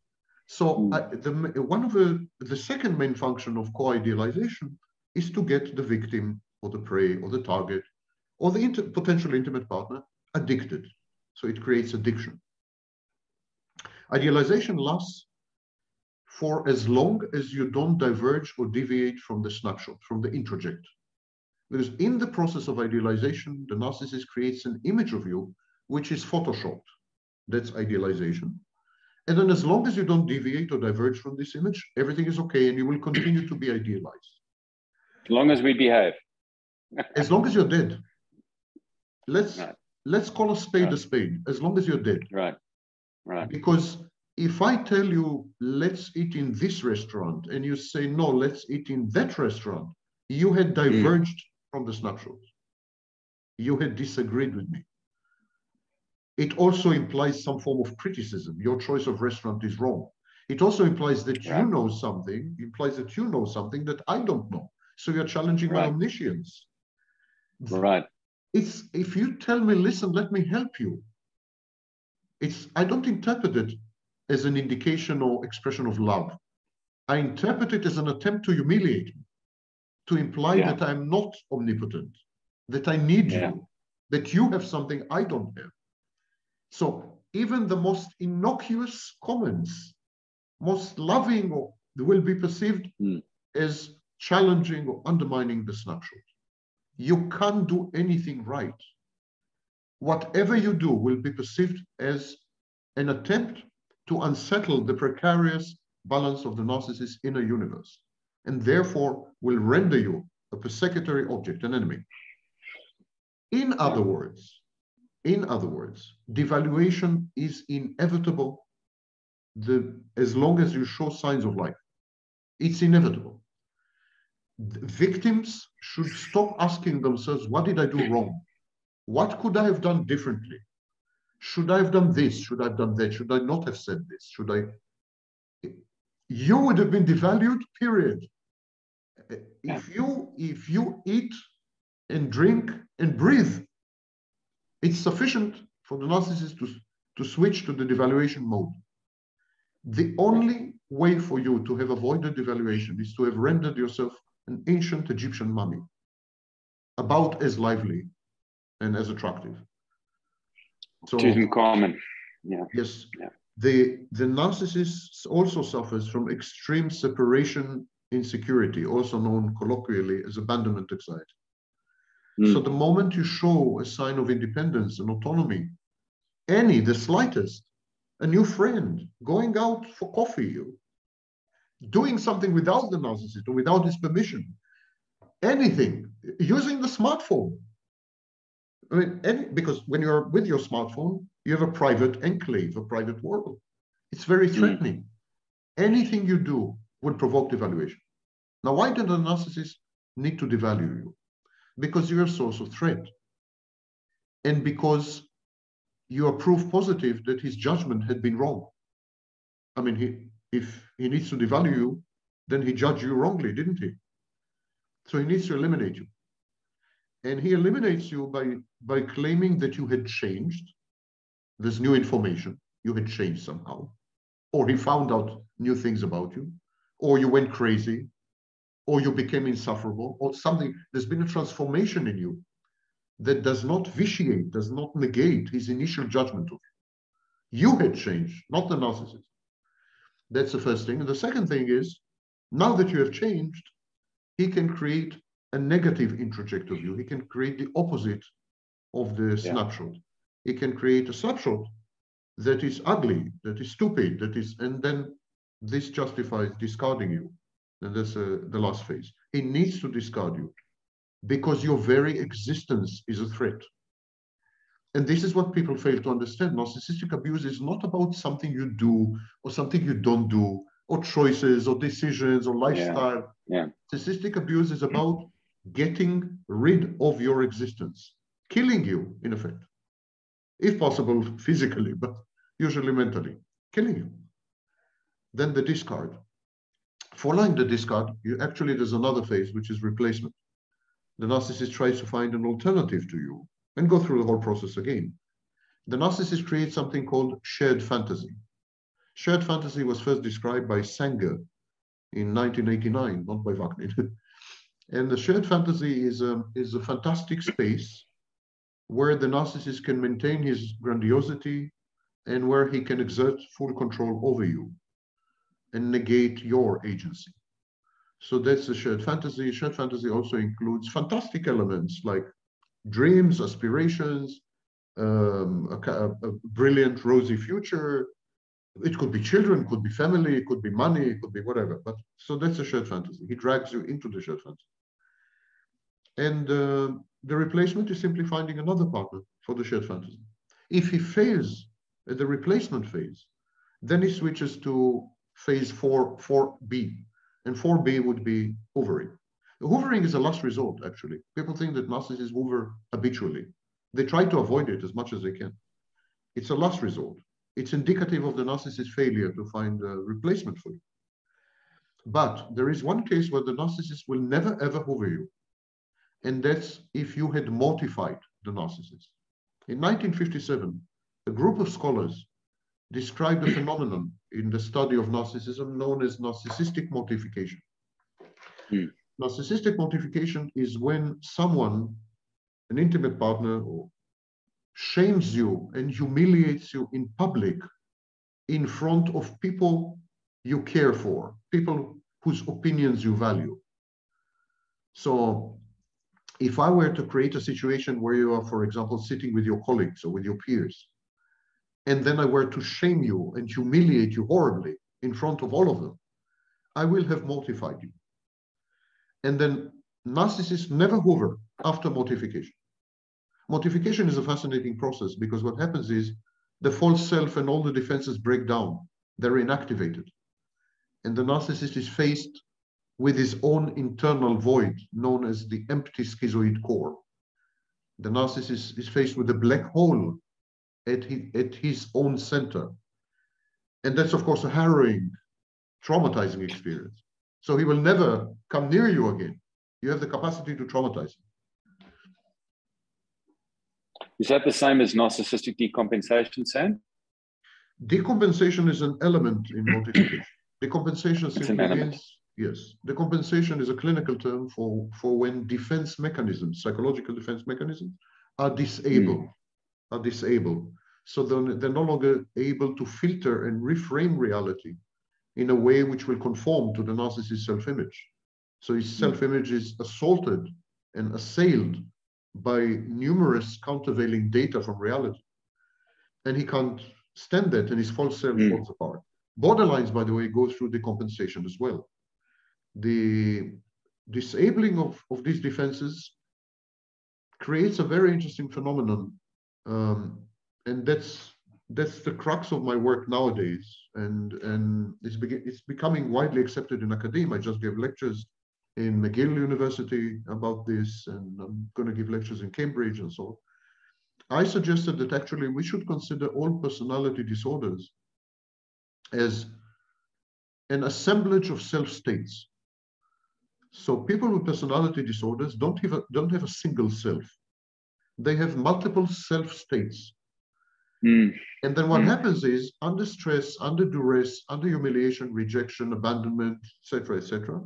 So mm. I, the, one of the, the second main function of co-idealization is to get the victim or the prey or the target or the inter potential intimate partner addicted. So it creates addiction. Idealization lasts for as long as you don't diverge or deviate from the snapshot, from the introject. Because in the process of idealization, the narcissist creates an image of you which is photoshopped. That's idealization. And then as long as you don't deviate or diverge from this image, everything is okay and you will continue to be idealized. As long as we behave. as long as you're dead. Let's right. let's call a spade right. a spade, as long as you're dead. Right. Right. Because if I tell you let's eat in this restaurant and you say no, let's eat in that restaurant, you had hmm. diverged mm. From the snapshot. You had disagreed with me it also implies some form of criticism. Your choice of restaurant is wrong. It also implies that you know something, implies that you know something that I don't know. So you're challenging right. my omniscience. Right. It's if you tell me, listen, let me help you. It's I don't interpret it as an indication or expression of love. I interpret it as an attempt to humiliate me, to imply yeah. that I'm not omnipotent, that I need yeah. you, that you have something I don't have. So even the most innocuous comments, most loving, or, will be perceived mm. as challenging or undermining the snapshot. You can't do anything right. Whatever you do will be perceived as an attempt to unsettle the precarious balance of the narcissist's inner universe, and therefore will render you a persecutory object, an enemy. In other words, in other words, devaluation is inevitable the, as long as you show signs of life. It's inevitable. The victims should stop asking themselves, what did I do wrong? What could I have done differently? Should I have done this? Should I have done that? Should I not have said this? Should I? You would have been devalued, period. If you if you eat and drink and breathe it's sufficient for the narcissist to, to switch to the devaluation mode. The only way for you to have avoided devaluation is to have rendered yourself an ancient Egyptian mummy, about as lively and as attractive. So, common. Yeah. Yes. Yeah. The, the narcissist also suffers from extreme separation insecurity, also known colloquially as abandonment anxiety. Mm. So the moment you show a sign of independence and autonomy, any, the slightest, a new friend, going out for coffee, you doing something without the narcissist or without his permission, anything, using the smartphone. I mean, any, because when you're with your smartphone, you have a private enclave, a private world. It's very mm. threatening. Mm. Anything you do will provoke devaluation. Now, why did the narcissist need to devalue you? because you're a source of threat. And because you are proof positive that his judgment had been wrong. I mean, he, if he needs to devalue you, then he judged you wrongly, didn't he? So he needs to eliminate you. And he eliminates you by, by claiming that you had changed. There's new information. You had changed somehow. Or he found out new things about you. Or you went crazy or you became insufferable, or something. There's been a transformation in you that does not vitiate, does not negate his initial judgment of you. You had changed, not the narcissist. That's the first thing. And the second thing is, now that you have changed, he can create a negative introject of you. He can create the opposite of the yeah. snapshot. He can create a snapshot that is ugly, that is stupid, that is, and then this justifies discarding you. And that's uh, the last phase. He needs to discard you because your very existence is a threat. And this is what people fail to understand. Narcissistic abuse is not about something you do or something you don't do or choices or decisions or lifestyle. Yeah. yeah. Narcissistic abuse is about getting rid of your existence, killing you, in effect. If possible, physically, but usually mentally, killing you. Then the discard. Following the discard, you actually there's another phase, which is replacement. The narcissist tries to find an alternative to you and go through the whole process again. The narcissist creates something called shared fantasy. Shared fantasy was first described by Sander in 1989, not by Vaknin. and the shared fantasy is a, is a fantastic space where the narcissist can maintain his grandiosity and where he can exert full control over you and negate your agency. So that's the shared fantasy. Shared fantasy also includes fantastic elements like dreams, aspirations, um, a, a, brilliant, rosy future. It could be children, could be family, it could be money, it could be whatever. But so that's a shared fantasy. He drags you into the shared fantasy. And uh, the replacement is simply finding another partner for the shared fantasy. If he fails at the replacement phase, then he switches to phase 4, 4B. And 4B would be hovering. Hoovering is a last resort, actually. People think that narcissists hoover habitually. They try to avoid it as much as they can. It's a last resort. It's indicative of the narcissist's failure to find a replacement for you. But there is one case where the narcissist will never ever hoover you. And that's if you had mortified the narcissist. In 1957, a group of scholars described a phenomenon in the study of narcissism known as narcissistic mortification. Hmm. Narcissistic mortification is when someone, an intimate partner, shames you and humiliates you in public in front of people you care for, people whose opinions you value. So if I were to create a situation where you are, for example, sitting with your colleagues or with your peers, and then I were to shame you and humiliate you horribly in front of all of them, I will have mortified you. And then narcissists never hoover after mortification. Mortification is a fascinating process because what happens is the false self and all the defenses break down. They're inactivated. And the narcissist is faced with his own internal void known as the empty schizoid core. The narcissist is faced with a black hole at his, at his own center. And that's, of course, a harrowing, traumatizing experience. So he will never come near you again. You have the capacity to traumatize him. Is that the same as narcissistic decompensation, Sam? Decompensation is an element in mortification. Decompensation simply means, yes, decompensation is a clinical term for, for when defense mechanisms, psychological defense mechanisms, are disabled, mm. are disabled. So they're, they're no longer able to filter and reframe reality in a way which will conform to the narcissist's self-image. So his hmm. self-image is assaulted and assailed by numerous countervailing data from reality. And he can't stand that and his false self mm. falls apart. Borderlines, by the way, go through decompensation as well. The disabling of, of these defenses creates a very interesting phenomenon. Um, and that's that's the crux of my work nowadays, and and it's be- it's becoming widely accepted in academia. I just gave lectures in McGill University about this, and I'm going to give lectures in Cambridge and so on. I suggested that actually we should consider all personality disorders as an assemblage of self states. So people with personality disorders don't have a, don't have a single self. They have multiple self states Mm. And then what mm. happens is under stress, under duress, under humiliation, rejection, abandonment, etc., etc.,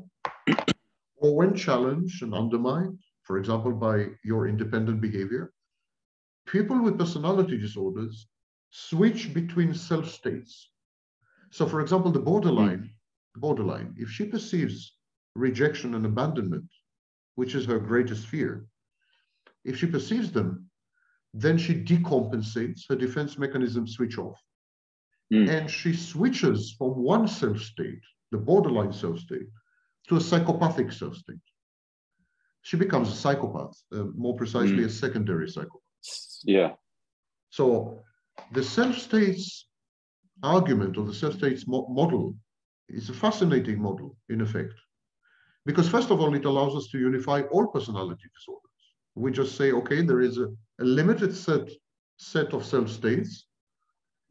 or when challenged and undermined, for example, by your independent behavior, people with personality disorders switch between self states. So, for example, the borderline, mm. borderline, if she perceives rejection and abandonment which is her greatest fear, if she perceives them, then she decompensates, her defense mechanisms switch off. Mm. And she switches from one self state, the borderline self state, to a psychopathic self state. She becomes a psychopath, uh, more precisely, mm. a secondary psychopath. Yeah. So the self states argument or the self states mo model is a fascinating model, in effect. Because, first of all, it allows us to unify all personality disorders. We just say, okay, there is a, a limited set, set of self states,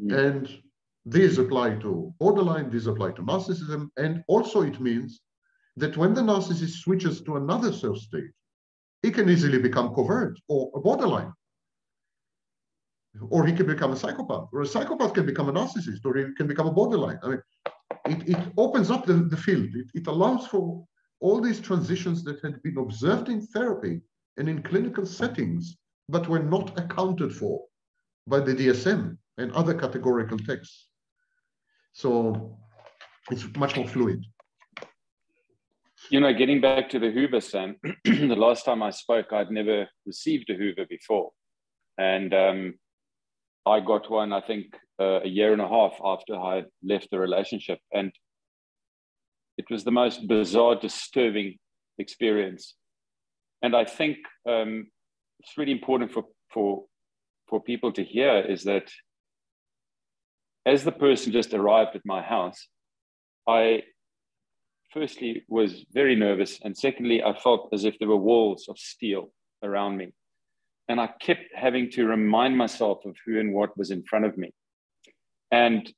mm. and these apply to borderline, these apply to narcissism. And also, it means that when the narcissist switches to another self state, he can easily become covert or a borderline. Or he can become a psychopath, or a psychopath can become a narcissist, or he can become a borderline. I mean, it, it opens up the, the field. It, it allows for all these transitions that had been observed in therapy and in clinical settings, but were not accounted for by the DSM and other categorical texts. So it's much more fluid. You know, getting back to the Hoover, Sam, the last time I spoke, I'd never received a Hoover before. And um, I got one, I think, uh, a year and a half after I left the relationship. And it was the most bizarre, disturbing experience. And I think um, it's really important for, for, for people to hear is that as the person just arrived at my house, I firstly was very nervous. And secondly, I felt as if there were walls of steel around me. And I kept having to remind myself of who and what was in front of me. And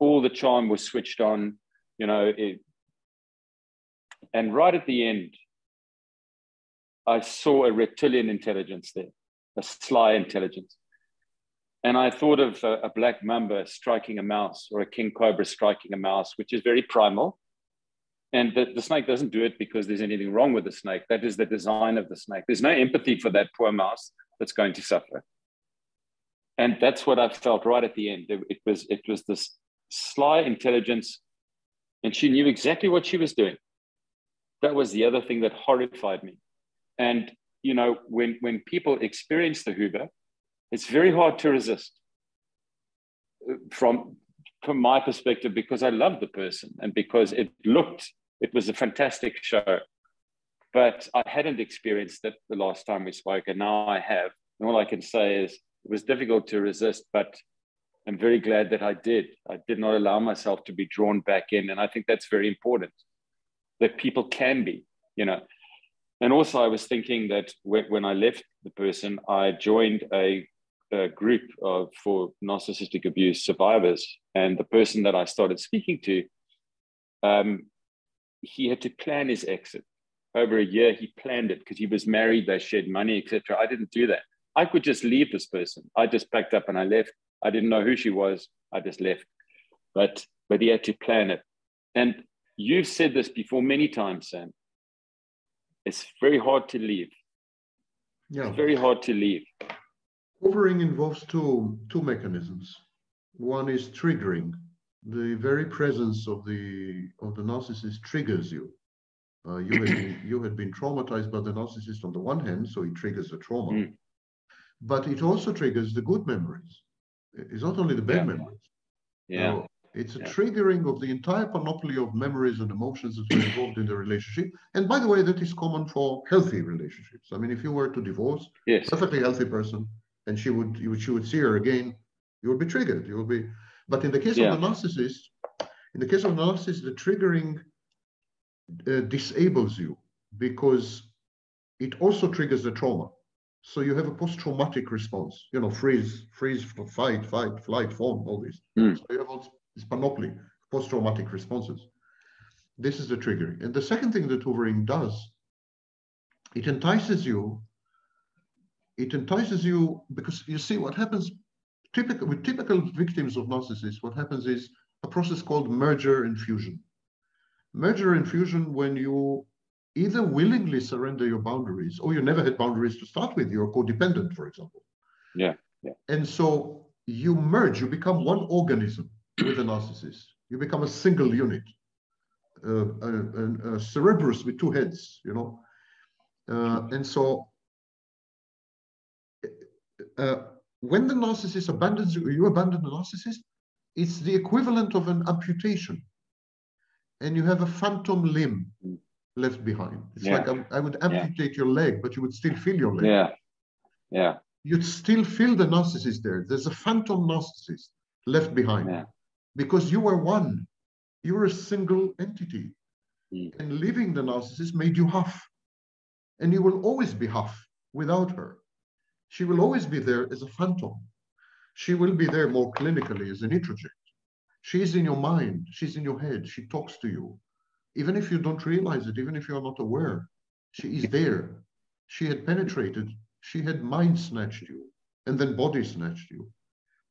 all the charm was switched on, you know. It, and right at the end, I saw a reptilian intelligence there, a sly intelligence. And I thought of a, a, black mamba striking a mouse or a king cobra striking a mouse, which is very primal. And the, the snake doesn't do it because there's anything wrong with the snake. That is the design of the snake. There's no empathy for that poor mouse that's going to suffer. And that's what I felt right at the end. It, it was it was this sly intelligence, and she knew exactly what she was doing. That was the other thing that horrified me. And you know, when when people experience the Hoover, it's very hard to resist uh, from from my perspective because I love the person and because it looked it was a fantastic show. But I hadn't experienced it the last time we spoke, and now I have. And all I can say is it was difficult to resist, but I'm very glad that I did. I did not allow myself to be drawn back in. And I think that's very important that people can be, you know. And also, I was thinking that when, I left the person, I joined a a group of for narcissistic abuse survivors, and the person that I started speaking to, um, he had to plan his exit over a year. He planned it because he was married, they shared money, etc. I didn't do that. I could just leave this person. I just packed up and I left. I didn't know who she was. I just left. But but he had to plan it. And you've said this before many times, Sam. It's very hard to leave. Yeah. It's very hard to leave. Hoovering involves two, two mechanisms. One is triggering. The very presence of the, of the narcissist triggers you. Uh, you, had been, you had been traumatized by the narcissist on the one hand, so it triggers the trauma. Mm. But it also triggers the good memories. It's not only the bad yeah. memories. Yeah. So it's a yeah. triggering of the entire panoply of memories and emotions that are involved in the relationship. And by the way, that is common for healthy relationships. I mean, if you were to divorce, yes. perfectly healthy person, and she would you, she would see her again, you would be triggered. You would be, but in the case yeah. of the narcissist, in the case of the narcissist, the triggering uh, disables you because it also triggers the trauma. So you have a post-traumatic response. You know, freeze, freeze, fight, fight, flight, form, all this. Mm. So you have all this panoply, post-traumatic responses. This is the triggering. And the second thing that hoovering does, it entices you it entices you because you see what happens typical with typical victims of narcissists what happens is a process called merger and fusion merger and fusion when you either willingly surrender your boundaries or you never had boundaries to start with you're codependent for example yeah yeah and so you merge you become one organism with a narcissist you become a single unit uh, a, a, a Cerberus with two heads you know Uh, and so uh, when the narcissist abandons you, you abandon the narcissist, it's the equivalent of an amputation. And you have a phantom limb left behind. It's yeah. like I, I, would amputate yeah. your leg, but you would still feel your leg. Yeah. Yeah. You'd still feel the narcissist there. There's a phantom narcissist left behind. Yeah. Because you were one. You were a single entity. Mm. And leaving the narcissist made you half. And you will always be half without her. She will always be there as a phantom. She will be there more clinically as an introject. She's in your mind, she's in your head, she talks to you. Even if you don't realize it, even if you're not aware, she is there. She had penetrated, she had mind snatched you, and then body snatched you.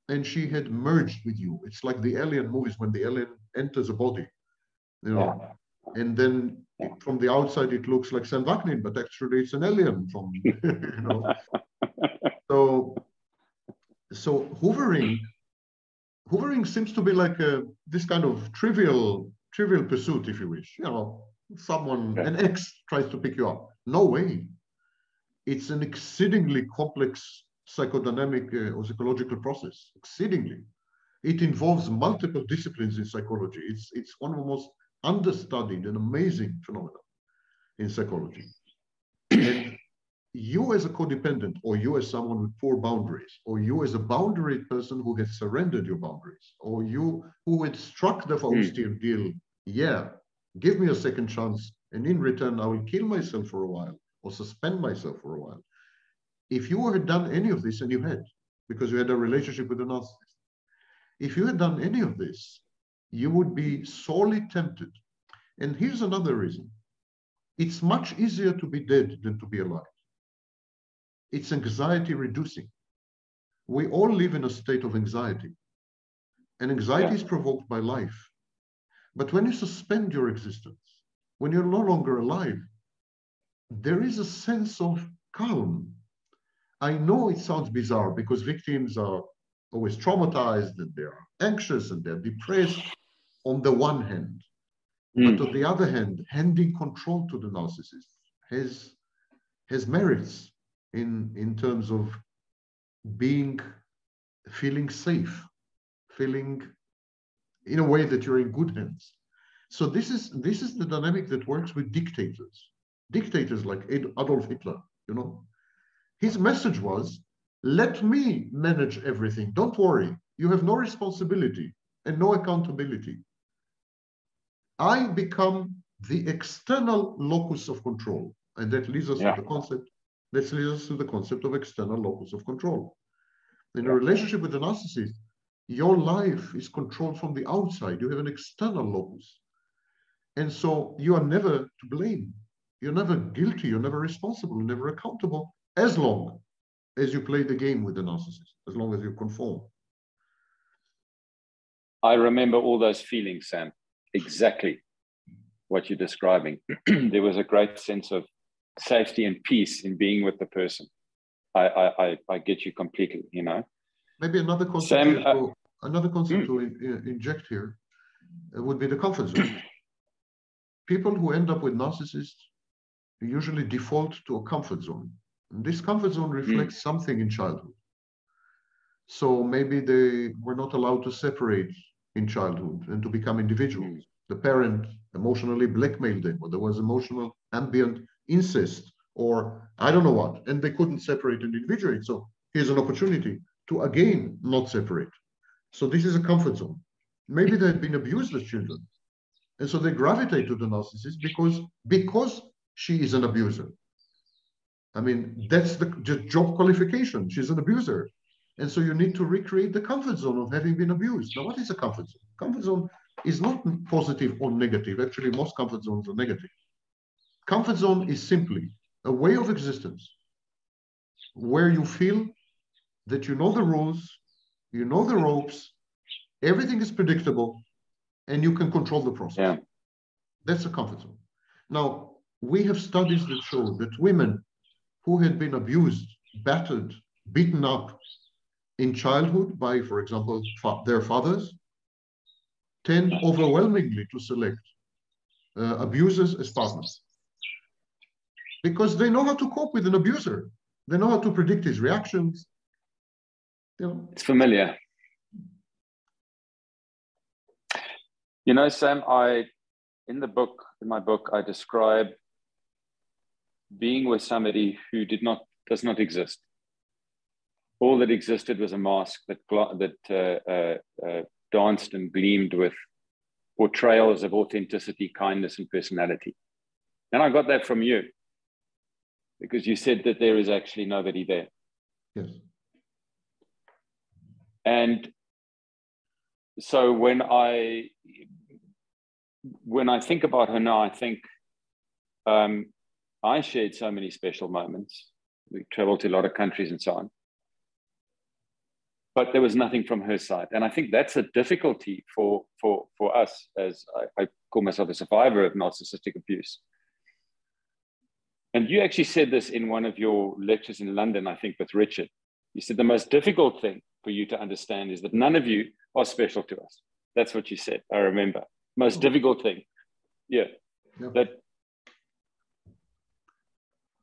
And she had merged with you. It's like the alien movies when the alien enters a body, you know, and then from the outside it looks like Sam Vaknin, but actually it's an alien from, you know. so, so hoovering, hoovering seems to be like a, this kind of trivial, trivial pursuit, if you wish. You know, someone, an ex tries to pick you up. No way. It's an exceedingly complex psychodynamic uh, or psychological process, exceedingly. It involves multiple disciplines in psychology. It's, it's one of the most understudied and amazing phenomena in psychology. And you as a codependent, or you as someone with poor boundaries, or you as a boundary person who has surrendered your boundaries, or you who had struck the Faustian mm. deal, yeah, give me a second chance, and in return, I will kill myself for a while or suspend myself for a while. If you had done any of this, and you had, because you had a relationship with a narcissist, if you had done any of this, you would be sorely tempted. And here's another reason it's much easier to be dead than to be alive it's anxiety reducing. We all live in a state of anxiety. And anxiety yeah. is provoked by life. But when you suspend your existence, when you're no longer alive, there is a sense of calm. I know it sounds bizarre because victims are always traumatized and they're anxious and they're depressed on the one hand. Mm. But on the other hand, handing control to the narcissist has, has merits in, in terms of being, feeling safe, feeling in a way that you're in good hands. So this is this is the dynamic that works with dictators. Dictators like Adolf Hitler, you know. His message was, let me manage everything. Don't worry. You have no responsibility and no accountability. I become the external locus of control. And that leads us yeah. to the concept this leads us to the concept of external locus of control. In a relationship with a narcissist, your life is controlled from the outside. You have an external locus. And so you are never to blame. You're never guilty. You're never responsible. You're never accountable as long as you play the game with the narcissist, as long as you conform. I remember all those feelings, Sam. Exactly what you're describing. there was a great sense of safety and peace in being with the person. I I I, get you completely. You know. Maybe another concept. Sam, uh, to, another concept mm. to in, inject here uh, would be the comfort zone. People who end up with narcissists usually default to a comfort zone. This comfort zone reflects mm. something in childhood. So maybe they were not allowed to separate in childhood and to become individuals. Mm. The parent emotionally blackmailed them, or there was emotional ambient incest or I don't know what, and they couldn't separate and individuate. So here's an opportunity to again not separate. So this is a comfort zone. Maybe they had been abused as children. And so they gravitate to the narcissist because, because she is an abuser. I mean, that's the job qualification. She's an abuser. And so you need to recreate the comfort zone of having been abused. Now, what is a comfort zone? Comfort zone is not positive or negative. Actually, most comfort zones are negative. Comfort zone is simply a way of existence where you feel that you know the rules, you know the ropes, everything is predictable, and you can control the process. Yeah. That's a comfort zone. Now, we have studies that show that women who had been abused, battered, beaten up in childhood by, for example, fa their fathers, tend overwhelmingly to select uh, abusers as partners. because they know how to cope with an abuser. They know how to predict his reactions. You know. It's familiar. You know, Sam, I in the book, in my book, I describe being with somebody who did not does not exist. All that existed was a mask that that uh, uh, uh, danced and gleamed with portrayals of authenticity, kindness, and personality. And I got that from you because you said that there is actually nobody there. Yes. And so when I when I think about her now, I think um, I shared so many special moments. We traveled to a lot of countries and so on. But there was nothing from her side. And I think that's a difficulty for, for, for us, as I, I call myself a survivor of narcissistic abuse. And you actually said this in one of your lectures in London, I think, with Richard. You said the most difficult thing for you to understand is that none of you are special to us. That's what you said. I remember. Most oh. difficult thing. Yeah. yeah. That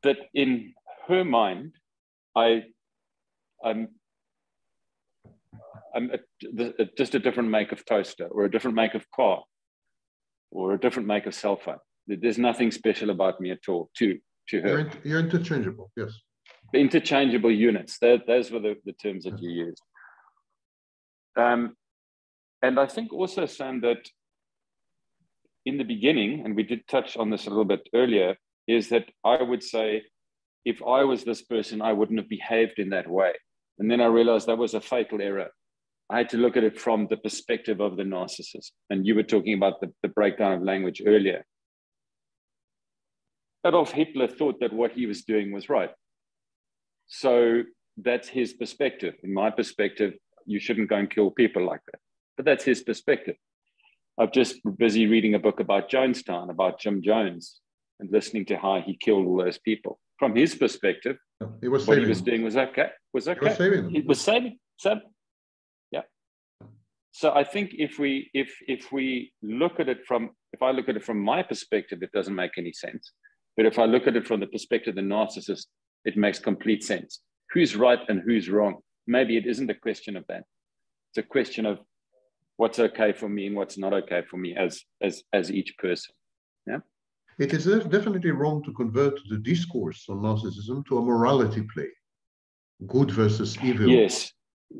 that in her mind, I I'm I'm a, a, just a different make of toaster or a different make of car or a different make of cell phone. There's nothing special about me at all to to her. You're, in, you're interchangeable, yes. The interchangeable units. That, those were the, the terms that you used. Um, and I think also, Sam, that in the beginning, and we did touch on this a little bit earlier, is that I would say, if I was this person, I wouldn't have behaved in that way. And then I realized that was a fatal error. I had to look at it from the perspective of the narcissist. And you were talking about the, the breakdown of language earlier. Adolf Hitler thought that what he was doing was right. So that's his perspective. In my perspective, you shouldn't go and kill people like that. But that's his perspective. I'm just busy reading a book about Jonestown, about Jim Jones, and listening to how he killed all those people. From his perspective, he was what he was doing was okay. Was okay. He was saving them. It was saving. So, yeah. So I think if we if if we look at it from if I look at it from my perspective, it doesn't make any sense. But if I look at it from the perspective of the narcissist, it makes complete sense. Who's right and who's wrong? Maybe it isn't a question of that. It's a question of what's okay for me and what's not okay for me as as as each person. It is definitely wrong to convert the discourse on narcissism to a morality play. Good versus evil. Yes.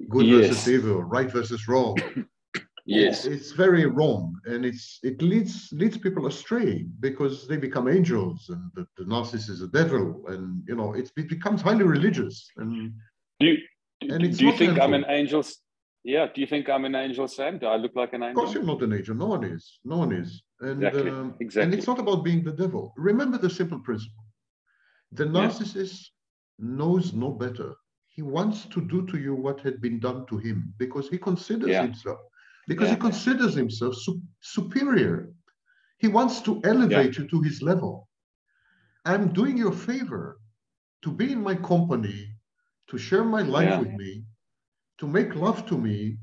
Good yes. versus evil, right versus wrong. yes. It's very wrong. And it's it leads leads people astray because they become angels and the, the narcissist is a devil. And you know, it becomes highly religious. And do you, and do you think helpful. I'm an angel yeah. Do you think I'm an angel, Sam? Do I look like an angel? Of course, you're not an angel. No one is. No one is. And, exactly. Um, exactly. And it's not about being the devil. Remember the simple principle. The narcissist yeah. knows no better. He wants to do to you what had been done to him because he considers yeah. himself because yeah. he considers himself su superior. He wants to elevate you to his level. I'm doing you a favor to be in my company, to share my life with me, to make love to me,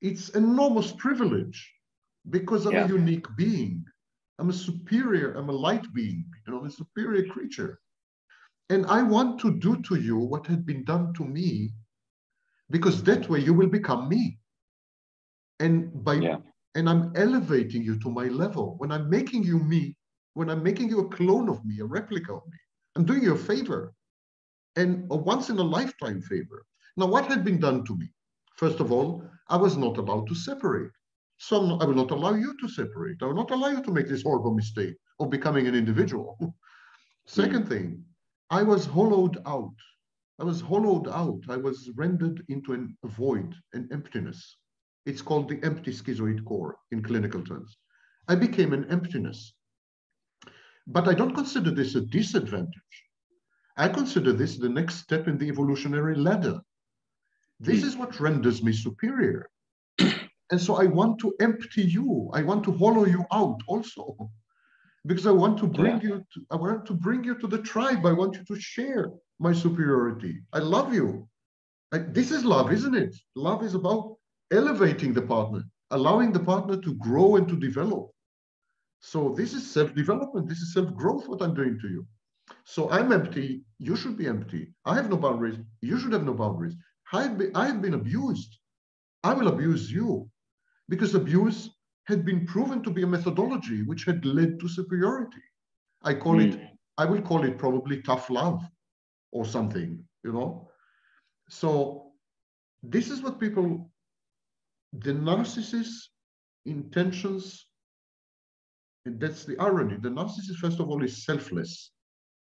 it's enormous privilege because I'm yeah. a unique being. I'm a superior, I'm a light being, you know, a superior creature. And I want to do to you what had been done to me, because that way you will become me. And by yeah. and I'm elevating you to my level. When I'm making you me, when I'm making you a clone of me, a replica of me, I'm doing you a favor. And a once in a lifetime favor. Now, what had been done to me? First of all, I was not allowed to separate. So I will not allow you to separate. I will not allow you to make this horrible mistake of becoming an individual. Second mm. thing, I was hollowed out. I was hollowed out. I was rendered into an, a void, an emptiness. It's called the empty schizoid core in clinical terms. I became an emptiness. But I don't consider this a disadvantage. I consider this the next step in the evolutionary ladder. This is what renders me superior. And so I want to empty you. I want to hollow you out also. Because I want to bring yeah. you to, I want to bring you to the tribe. I want you to share my superiority. I love you. I, this is love, isn't it? Love is about elevating the partner, allowing the partner to grow and to develop. So this is self-development. This is self-growth, what I'm doing to you. So I'm empty. You should be empty. I have no boundaries. You should have no boundaries. I've been, I have been abused. I will abuse you because abuse had been proven to be a methodology which had led to superiority. I call mm. it, I will call it probably tough love or something, you know? So this is what people, the narcissist's intentions, and that's the irony. The narcissist, first of all, is selfless.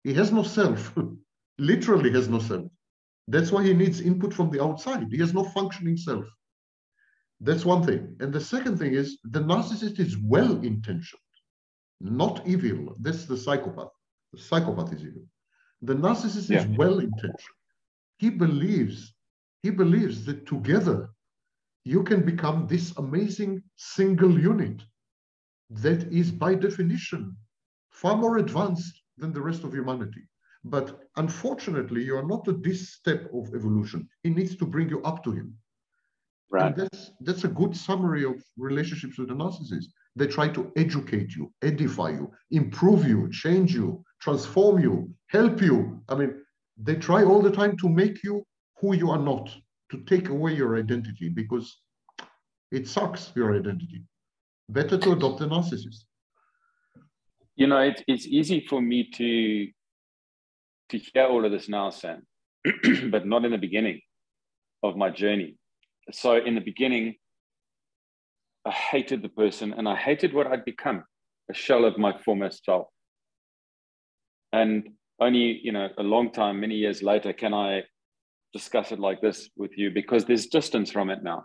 He has no self, literally has no self. That's why he needs input from the outside. He has no functioning self. That's one thing. And the second thing is the narcissist is well intentioned, not evil. That's the psychopath. The psychopath is evil. The narcissist yeah. is well intentioned. He believes, he believes that together you can become this amazing single unit that is by definition far more advanced than the rest of humanity. But unfortunately, you are not at this step of evolution. He needs to bring you up to him. Right. And that's that's a good summary of relationships with the narcissist. They try to educate you, edify you, improve you, change you, transform you, help you. I mean, they try all the time to make you who you are not, to take away your identity because it sucks your identity. Better to adopt a narcissist. You know, it's it's easy for me to to hear all of this now, Sam, but not in the beginning of my journey so in the beginning, I hated the person and I hated what I'd become, a shell of my former self. And only, you know, a long time, many years later, can I discuss it like this with you because there's distance from it now.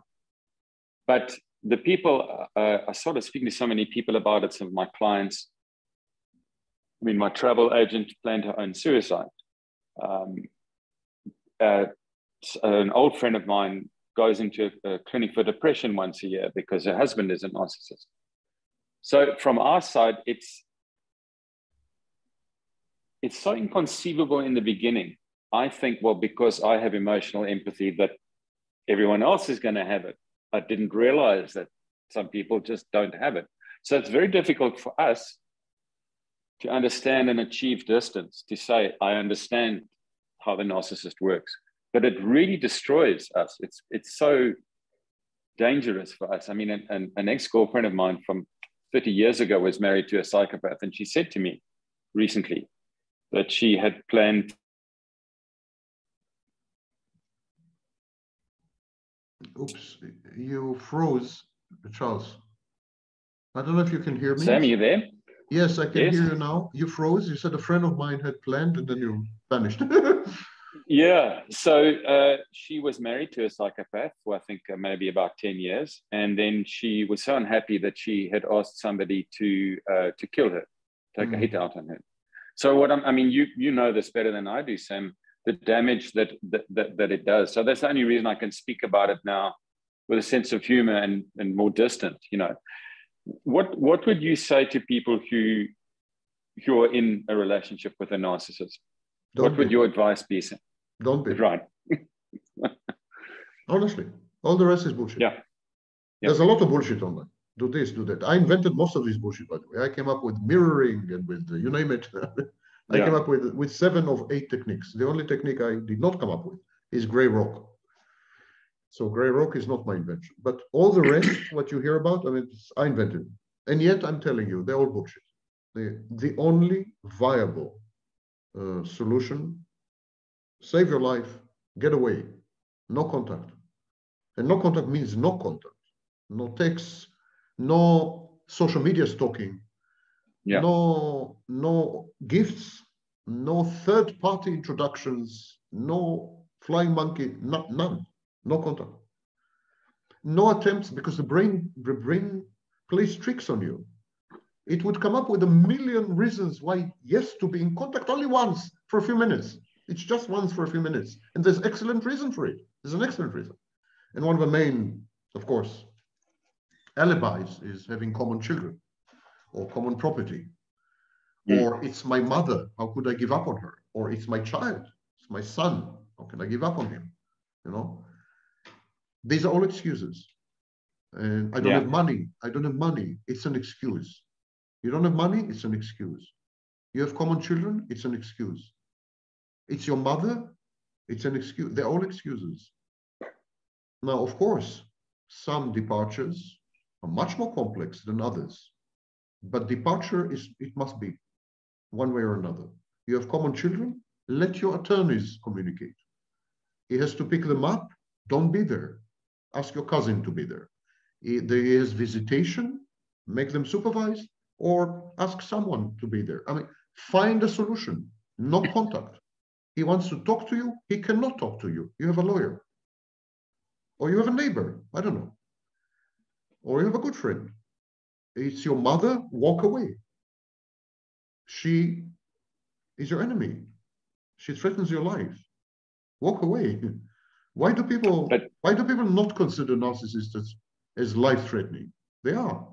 But the people, uh, I of speaking to so many people about it, some of my clients. I mean, my travel agent planned her own suicide. Um, uh, an old friend of mine goes into a, clinic for depression once a year because her husband is a narcissist. So from our side, it's it's so inconceivable in the beginning. I think, well, because I have emotional empathy, that everyone else is going to have it. I didn't realize that some people just don't have it. So it's very difficult for us to understand and achieve distance, to say, I understand how the narcissist works but it really destroys us. It's it's so dangerous for us. I mean, an, an, an ex-girlfriend of mine from 30 years ago was married to a psychopath, and she said to me recently that she had planned. Oops, you froze, Charles. I don't know if you can hear me. Sam, you there? Yes, I can yes. hear you now. You froze. You said a friend of mine had planned, and then you vanished. Yeah. So uh, she was married to a psychopath for I think uh, maybe about 10 years. And then she was so unhappy that she had asked somebody to uh, to kill her, take mm. a hit out on her. So what I'm, I mean, you you know this better than I do, Sam, the damage that, that, that, that it does. So that's the only reason I can speak about it now with a sense of humor and, and more distant, you know. What what would you say to people who who are in a relationship with a narcissist? Don't what would your advice be, Sam? Don't be. Right. Honestly, all the rest is bullshit. Yeah. yeah. There's a lot of bullshit online. Do this, do that. I invented most of this bullshit, by the way. I came up with mirroring and with uh, you name it. I yeah. came up with with seven of eight techniques. The only technique I did not come up with is gray rock. So gray rock is not my invention. But all the rest, what you hear about, I mean, I invented. And yet I'm telling you, they're all bullshit. The, the only viable uh, solution. Save your life, get away, no contact. And no contact means no contact, no texts, no social media stalking, yeah. no, no gifts, no third party introductions, no flying monkey, not, none, no contact. No attempts because the brain, the brain plays tricks on you. It would come up with a million reasons why yes to be in contact only once for a few minutes. It's just once for a few minutes. And there's excellent reason for it. There's an excellent reason. And one of the main, of course, alibis is having common children or common property. Mm. Or it's my mother. How could I give up on her? Or it's my child. It's my son. How can I give up on him? You know? These are all excuses. And I don't yeah. have money. I don't have money. It's an excuse. You don't have money, it's an excuse. You have common children, it's an excuse. It's your mother, it's an excuse. They're all excuses. Now, of course, some departures are much more complex than others. But departure is, it must be one way or another. You have common children, let your attorneys communicate. He has to pick them up, don't be there. Ask your cousin to be there. There is visitation, make them supervise, or ask someone to be there. I mean, find a solution, no contact. He wants to talk to you, he cannot talk to you. You have a lawyer. Or you have a neighbor, I don't know. Or you have a good friend. It's your mother, walk away. She is your enemy. She threatens your life. Walk away. Why do people but, why do people not consider narcissists as, as life-threatening? They are.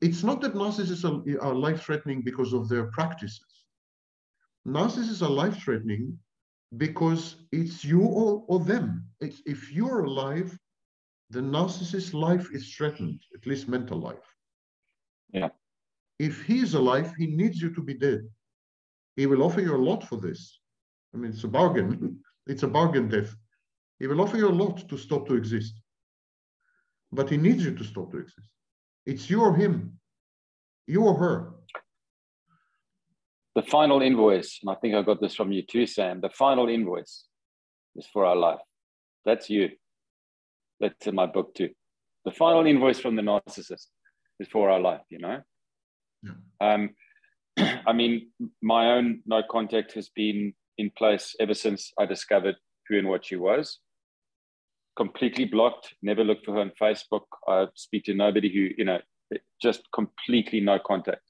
It's not that narcissists are, are life-threatening because of their practices. Narcissists are life-threatening because it's you or, or them. It's, if you're alive, the narcissist's life is threatened, at least mental life. Yeah. If he's alive, he needs you to be dead. He will offer you a lot for this. I mean, it's a bargain. it's a bargain death. He will offer you a lot to stop to exist. But he needs you to stop to exist. It's you or him, you or her. The final invoice, and I think I got this from you too, Sam. The final invoice is for our life. That's you. That's in my book too. The final invoice from the narcissist is for our life, you know? Yeah. Um, I mean, my own no contact has been in place ever since I discovered who and what she was. Completely blocked, never looked for her on Facebook. I speak to nobody who, you know, just completely no contact.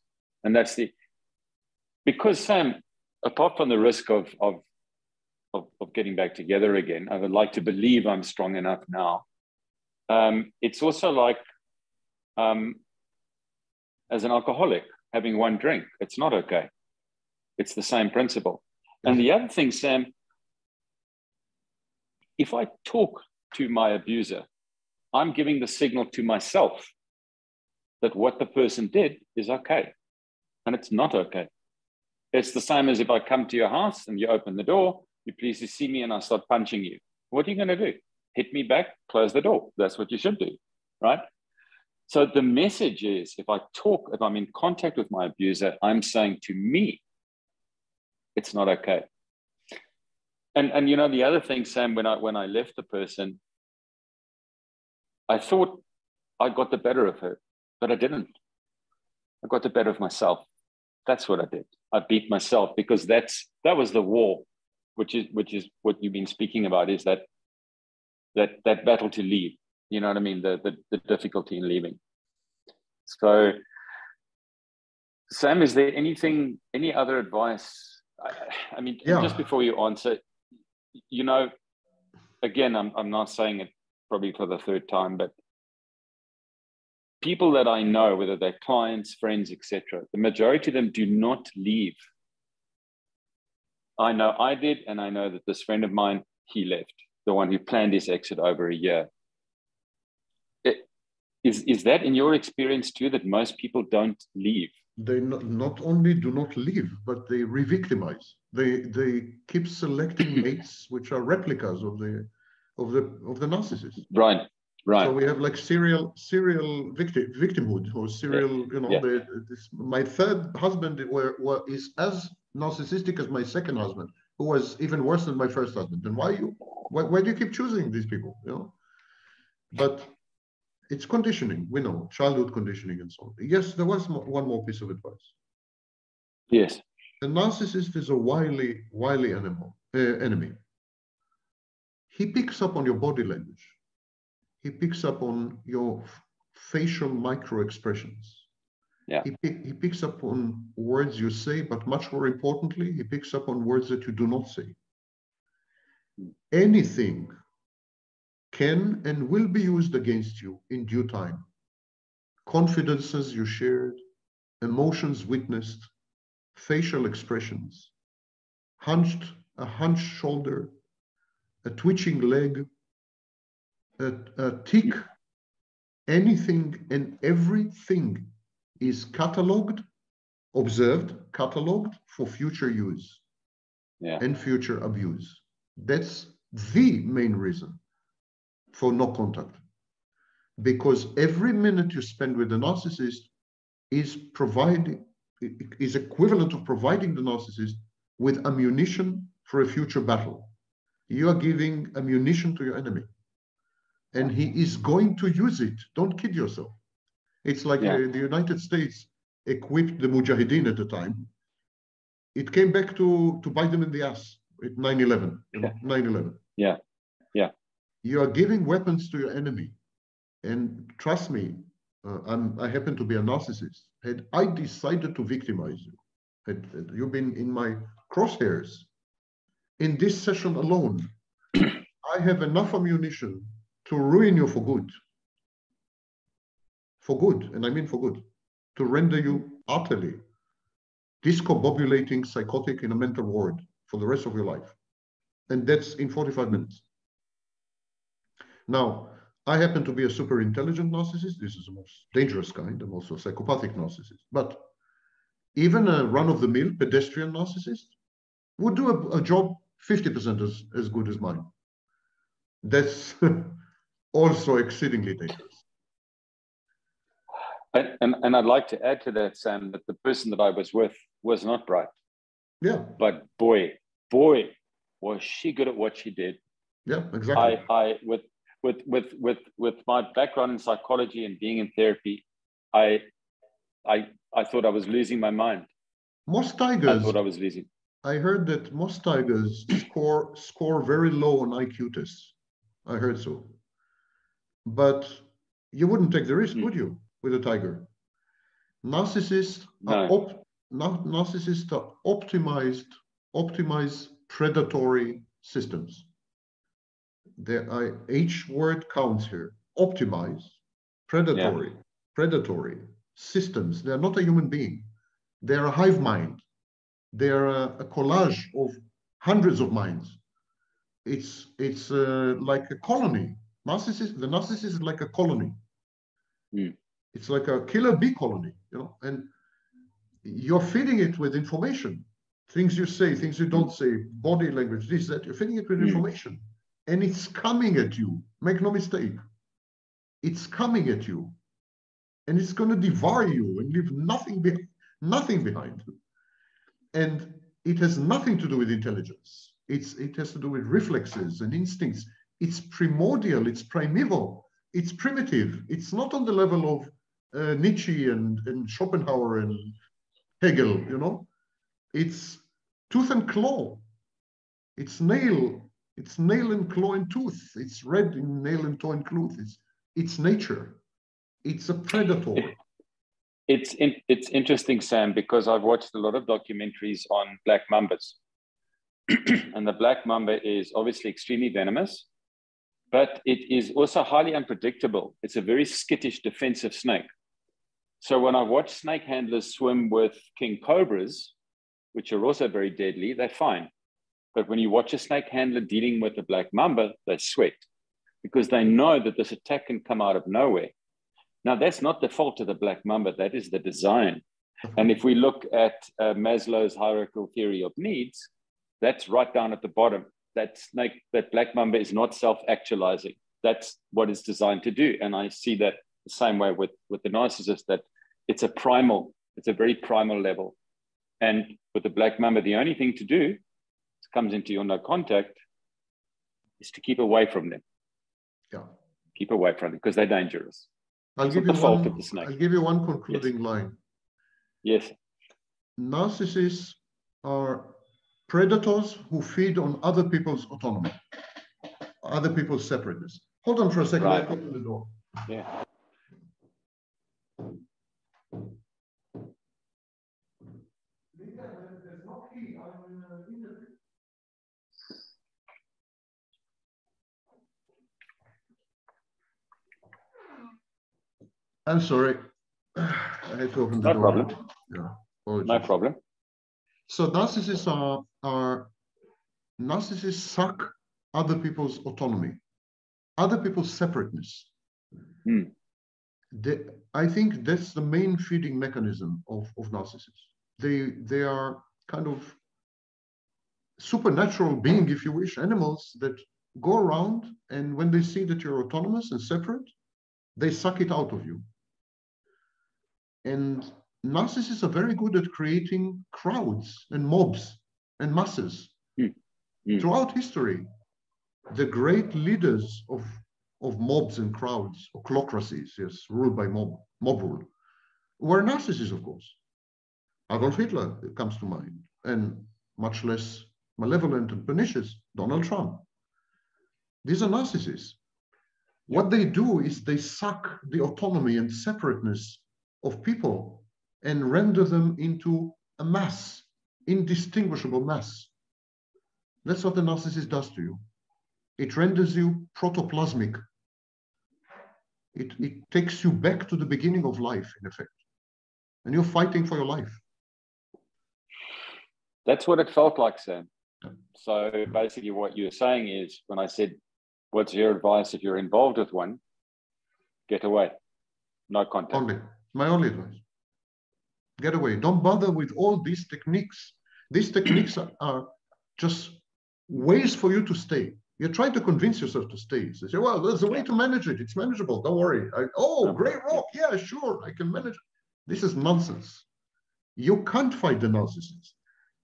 And that's the, because Sam, apart from the risk of, of, of, of getting back together again, I would like to believe I'm strong enough now. Um, it's also like, um, as an alcoholic, having one drink. It's not okay. It's the same principle. And the other thing, Sam, if I talk to my abuser, I'm giving the signal to myself that what the person did is okay. And it's not okay. It's the same as if I come to your house and you open the door, you please see me and I start punching you. What are you going to do? Hit me back, close the door. That's what you should do, right? So the message is if I talk, if I'm in contact with my abuser, I'm saying to me, it's not okay. And and you know the other thing, Sam, when I when I left the person, I thought I got the better of her, but I didn't. I got the better of myself. That's what I did. I beat myself because that's that was the war, which is which is what you've been speaking about, is that that that battle to leave you know what I mean? The, the, the difficulty in leaving. So, Sam, is there anything, any other advice? I, I mean, yeah. just before you answer, you know, again, I'm, I'm not saying it probably for the third time, but people that I know, whether they're clients, friends, etc., the majority of them do not leave. I know I did, and I know that this friend of mine, he left, the one who planned his exit over a year. Is, is that in your experience too that most people don't leave? They not, not only do not leave, but they re-victimize. They they keep selecting mates which are replicas of the of the of the narcissist. Right. Right. So we have like serial serial victim victimhood or serial, yeah. you know, yeah. the, this, my third husband were, were is as narcissistic as my second husband, who was even worse than my first husband. And why you why, why do you keep choosing these people? You know? But it's conditioning. We know childhood conditioning and so on. Yes, there was one more piece of advice. Yes. The narcissist is a wily, wily animal, uh, enemy. He picks up on your body language. He picks up on your facial micro expressions. Yeah. He, he picks up on words you say, but much more importantly, he picks up on words that you do not say. Anything can and will be used against you in due time. Confidences you shared, emotions witnessed, facial expressions, hunched, a hunched shoulder, a twitching leg, a, a tick, anything and everything is cataloged observed, cataloged for future use yeah. and future abuse. That's the main reason for no contact. Because every minute you spend with the narcissist is providing is equivalent of providing the narcissist with ammunition for a future battle. You are giving ammunition to your enemy. And he is going to use it. Don't kid yourself. It's like yeah. the, the United States equipped the Mujahideen at the time. It came back to, to bite them in the ass at 9 11. Yeah. 9 11. Yeah. Yeah. You are giving weapons to your enemy. And trust me, uh, I'm, I happen to be a narcissist. Had I decided to victimize you, had, had you been in my crosshairs, in this session alone, I have enough ammunition to ruin you for good. For good, and I mean for good, to render you utterly discombobulating psychotic in a mental ward for the rest of your life. And that's in 45 minutes. Now, I happen to be a super intelligent narcissist. This is the most dangerous kind. I'm also a psychopathic narcissist. But even a run of the mill pedestrian narcissist would do a, a job 50% as, as good as mine. That's also exceedingly dangerous. And, and, and I'd like to add to that, Sam, that the person that I was with was not bright. Yeah. But boy, boy, was she good at what she did. Yeah, exactly. I, I with with with with with my background in psychology and being in therapy, I I I thought I was losing my mind. Most tigers. I thought I was losing. I heard that most tigers score score very low on IQ tests. I heard so. But you wouldn't take the risk, mm. would you, with a tiger? Narcissists no. are op- narcissists are optimized, optimize predatory systems there are H word counts here. Optimize, predatory, yeah. predatory systems. They're not a human being. They're a hive mind. They're a, a collage of hundreds of minds. It's it's uh, like a colony. Narcissist, the narcissist is like a colony. Mm. It's like a killer bee colony, you know, and you're feeding it with information, things you say, things you don't say, body language, this, that. You're feeding it with mm. information and it's coming at you. Make no mistake. It's coming at you. And it's going to devour you and leave nothing, be- nothing behind. And it has nothing to do with intelligence. It's, it has to do with reflexes and instincts. It's primordial, it's primeval, it's primitive. It's not on the level of uh, Nietzsche and, and Schopenhauer and Hegel, you know? It's tooth and claw. It's nail it's nail and claw and tooth. It's red in nail and claw and tooth. It's, it's nature. It's a predator. It's in, it's interesting, Sam, because I've watched a lot of documentaries on black mambas, and the black mamba is obviously extremely venomous, but it is also highly unpredictable. It's a very skittish defensive snake. So when I watch snake handlers swim with king cobras, which are also very deadly, they're fine. But when you watch a snake handler dealing with a black mamba, they sweat because they know that this attack can come out of nowhere. Now, that's not the fault of the black mamba, that is the design. And if we look at uh, Maslow's hierarchical theory of needs, that's right down at the bottom. That snake, that black mamba is not self-actualizing. That's what it's designed to do. And I see that the same way with, with the narcissist, that it's a primal, it's a very primal level. And with the black mamba, the only thing to do comes into your no contact is to keep away from them. Yeah. Keep away from them because they're dangerous. I'll it's give you one, I'll give you one concluding yes. line. Yes. Narcissists are predators who feed on other people's autonomy, other people's separateness. Hold on for a second, right. I'll open the door. Yeah. I'm sorry. I had to open the no door. Problem. Yeah. No problem. So narcissists are, are narcissists suck other people's autonomy, other people's separateness. Hmm. The, I think that's the main feeding mechanism of, of narcissists. they they are kind of supernatural being, if you wish, animals that go around and when they see that you're autonomous and separate, they suck it out of you. And narcissists are very good at creating crowds and mobs and masses. Mm. Mm. Throughout history, the great leaders of, of mobs and crowds, ochlocracies, yes, ruled by mob, mob rule, were narcissists, of course. Adolf Hitler comes to mind, and much less malevolent and pernicious, Donald Trump. These are narcissists. What they do is they suck the autonomy and separateness of people and render them into a mass, indistinguishable mass. That's what the narcissist does to you. It renders you protoplasmic. It, it takes you back to the beginning of life, in effect. And you're fighting for your life. That's what it felt like, Sam. So basically, what you're saying is when I said, What's your advice if you're involved with one? Get away. No contact. Only. My only advice. Get away. Don't bother with all these techniques. These techniques are, are just ways for you to stay. You're trying to convince yourself to stay. So you say, well, there's a way to manage it. It's manageable. Don't worry. I, oh, gray rock. Yeah, sure. I can manage. This is nonsense. You can't fight the narcissist.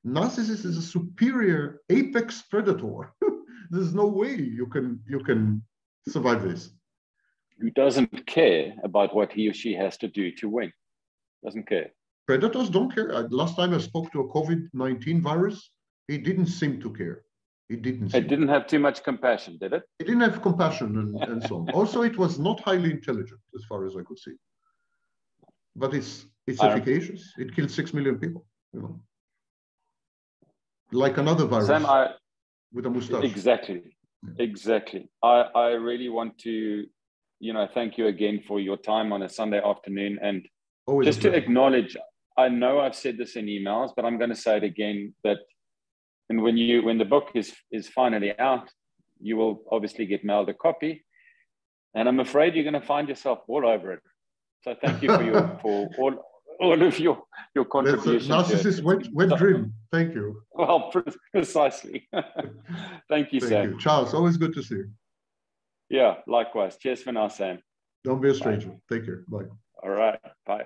Narcissist is a superior apex predator. There's no way you can you can survive this. Who doesn't care about what he or she has to do to win? Doesn't care. Predators don't care. Uh, last time I spoke to a COVID 19 virus, he didn't seem to care. It didn't. It didn't have too much compassion, did it? It didn't have compassion and, and so on. Also, it was not highly intelligent, as far as I could see. But it's it's efficacious. It killed six million people. You know like another virus Sam, I, with a mustache. Exactly, exactly. I, I really want to, you know, thank you again for your time on a Sunday afternoon and Always just to acknowledge. I know I've said this in emails, but I'm going to say it again that, and when you when the book is is finally out, you will obviously get mailed a copy, and I'm afraid you're going to find yourself all over it. So thank you for your for all all of your your contributions. Narcissist wet, wet dream. Thank you. Well, precisely. Thank you, Thank Sam. You. Charles, always good to see you. Yeah, likewise. Cheers for now, Sam. Don't be a stranger. Bye. Take care. Bye. All right. Bye.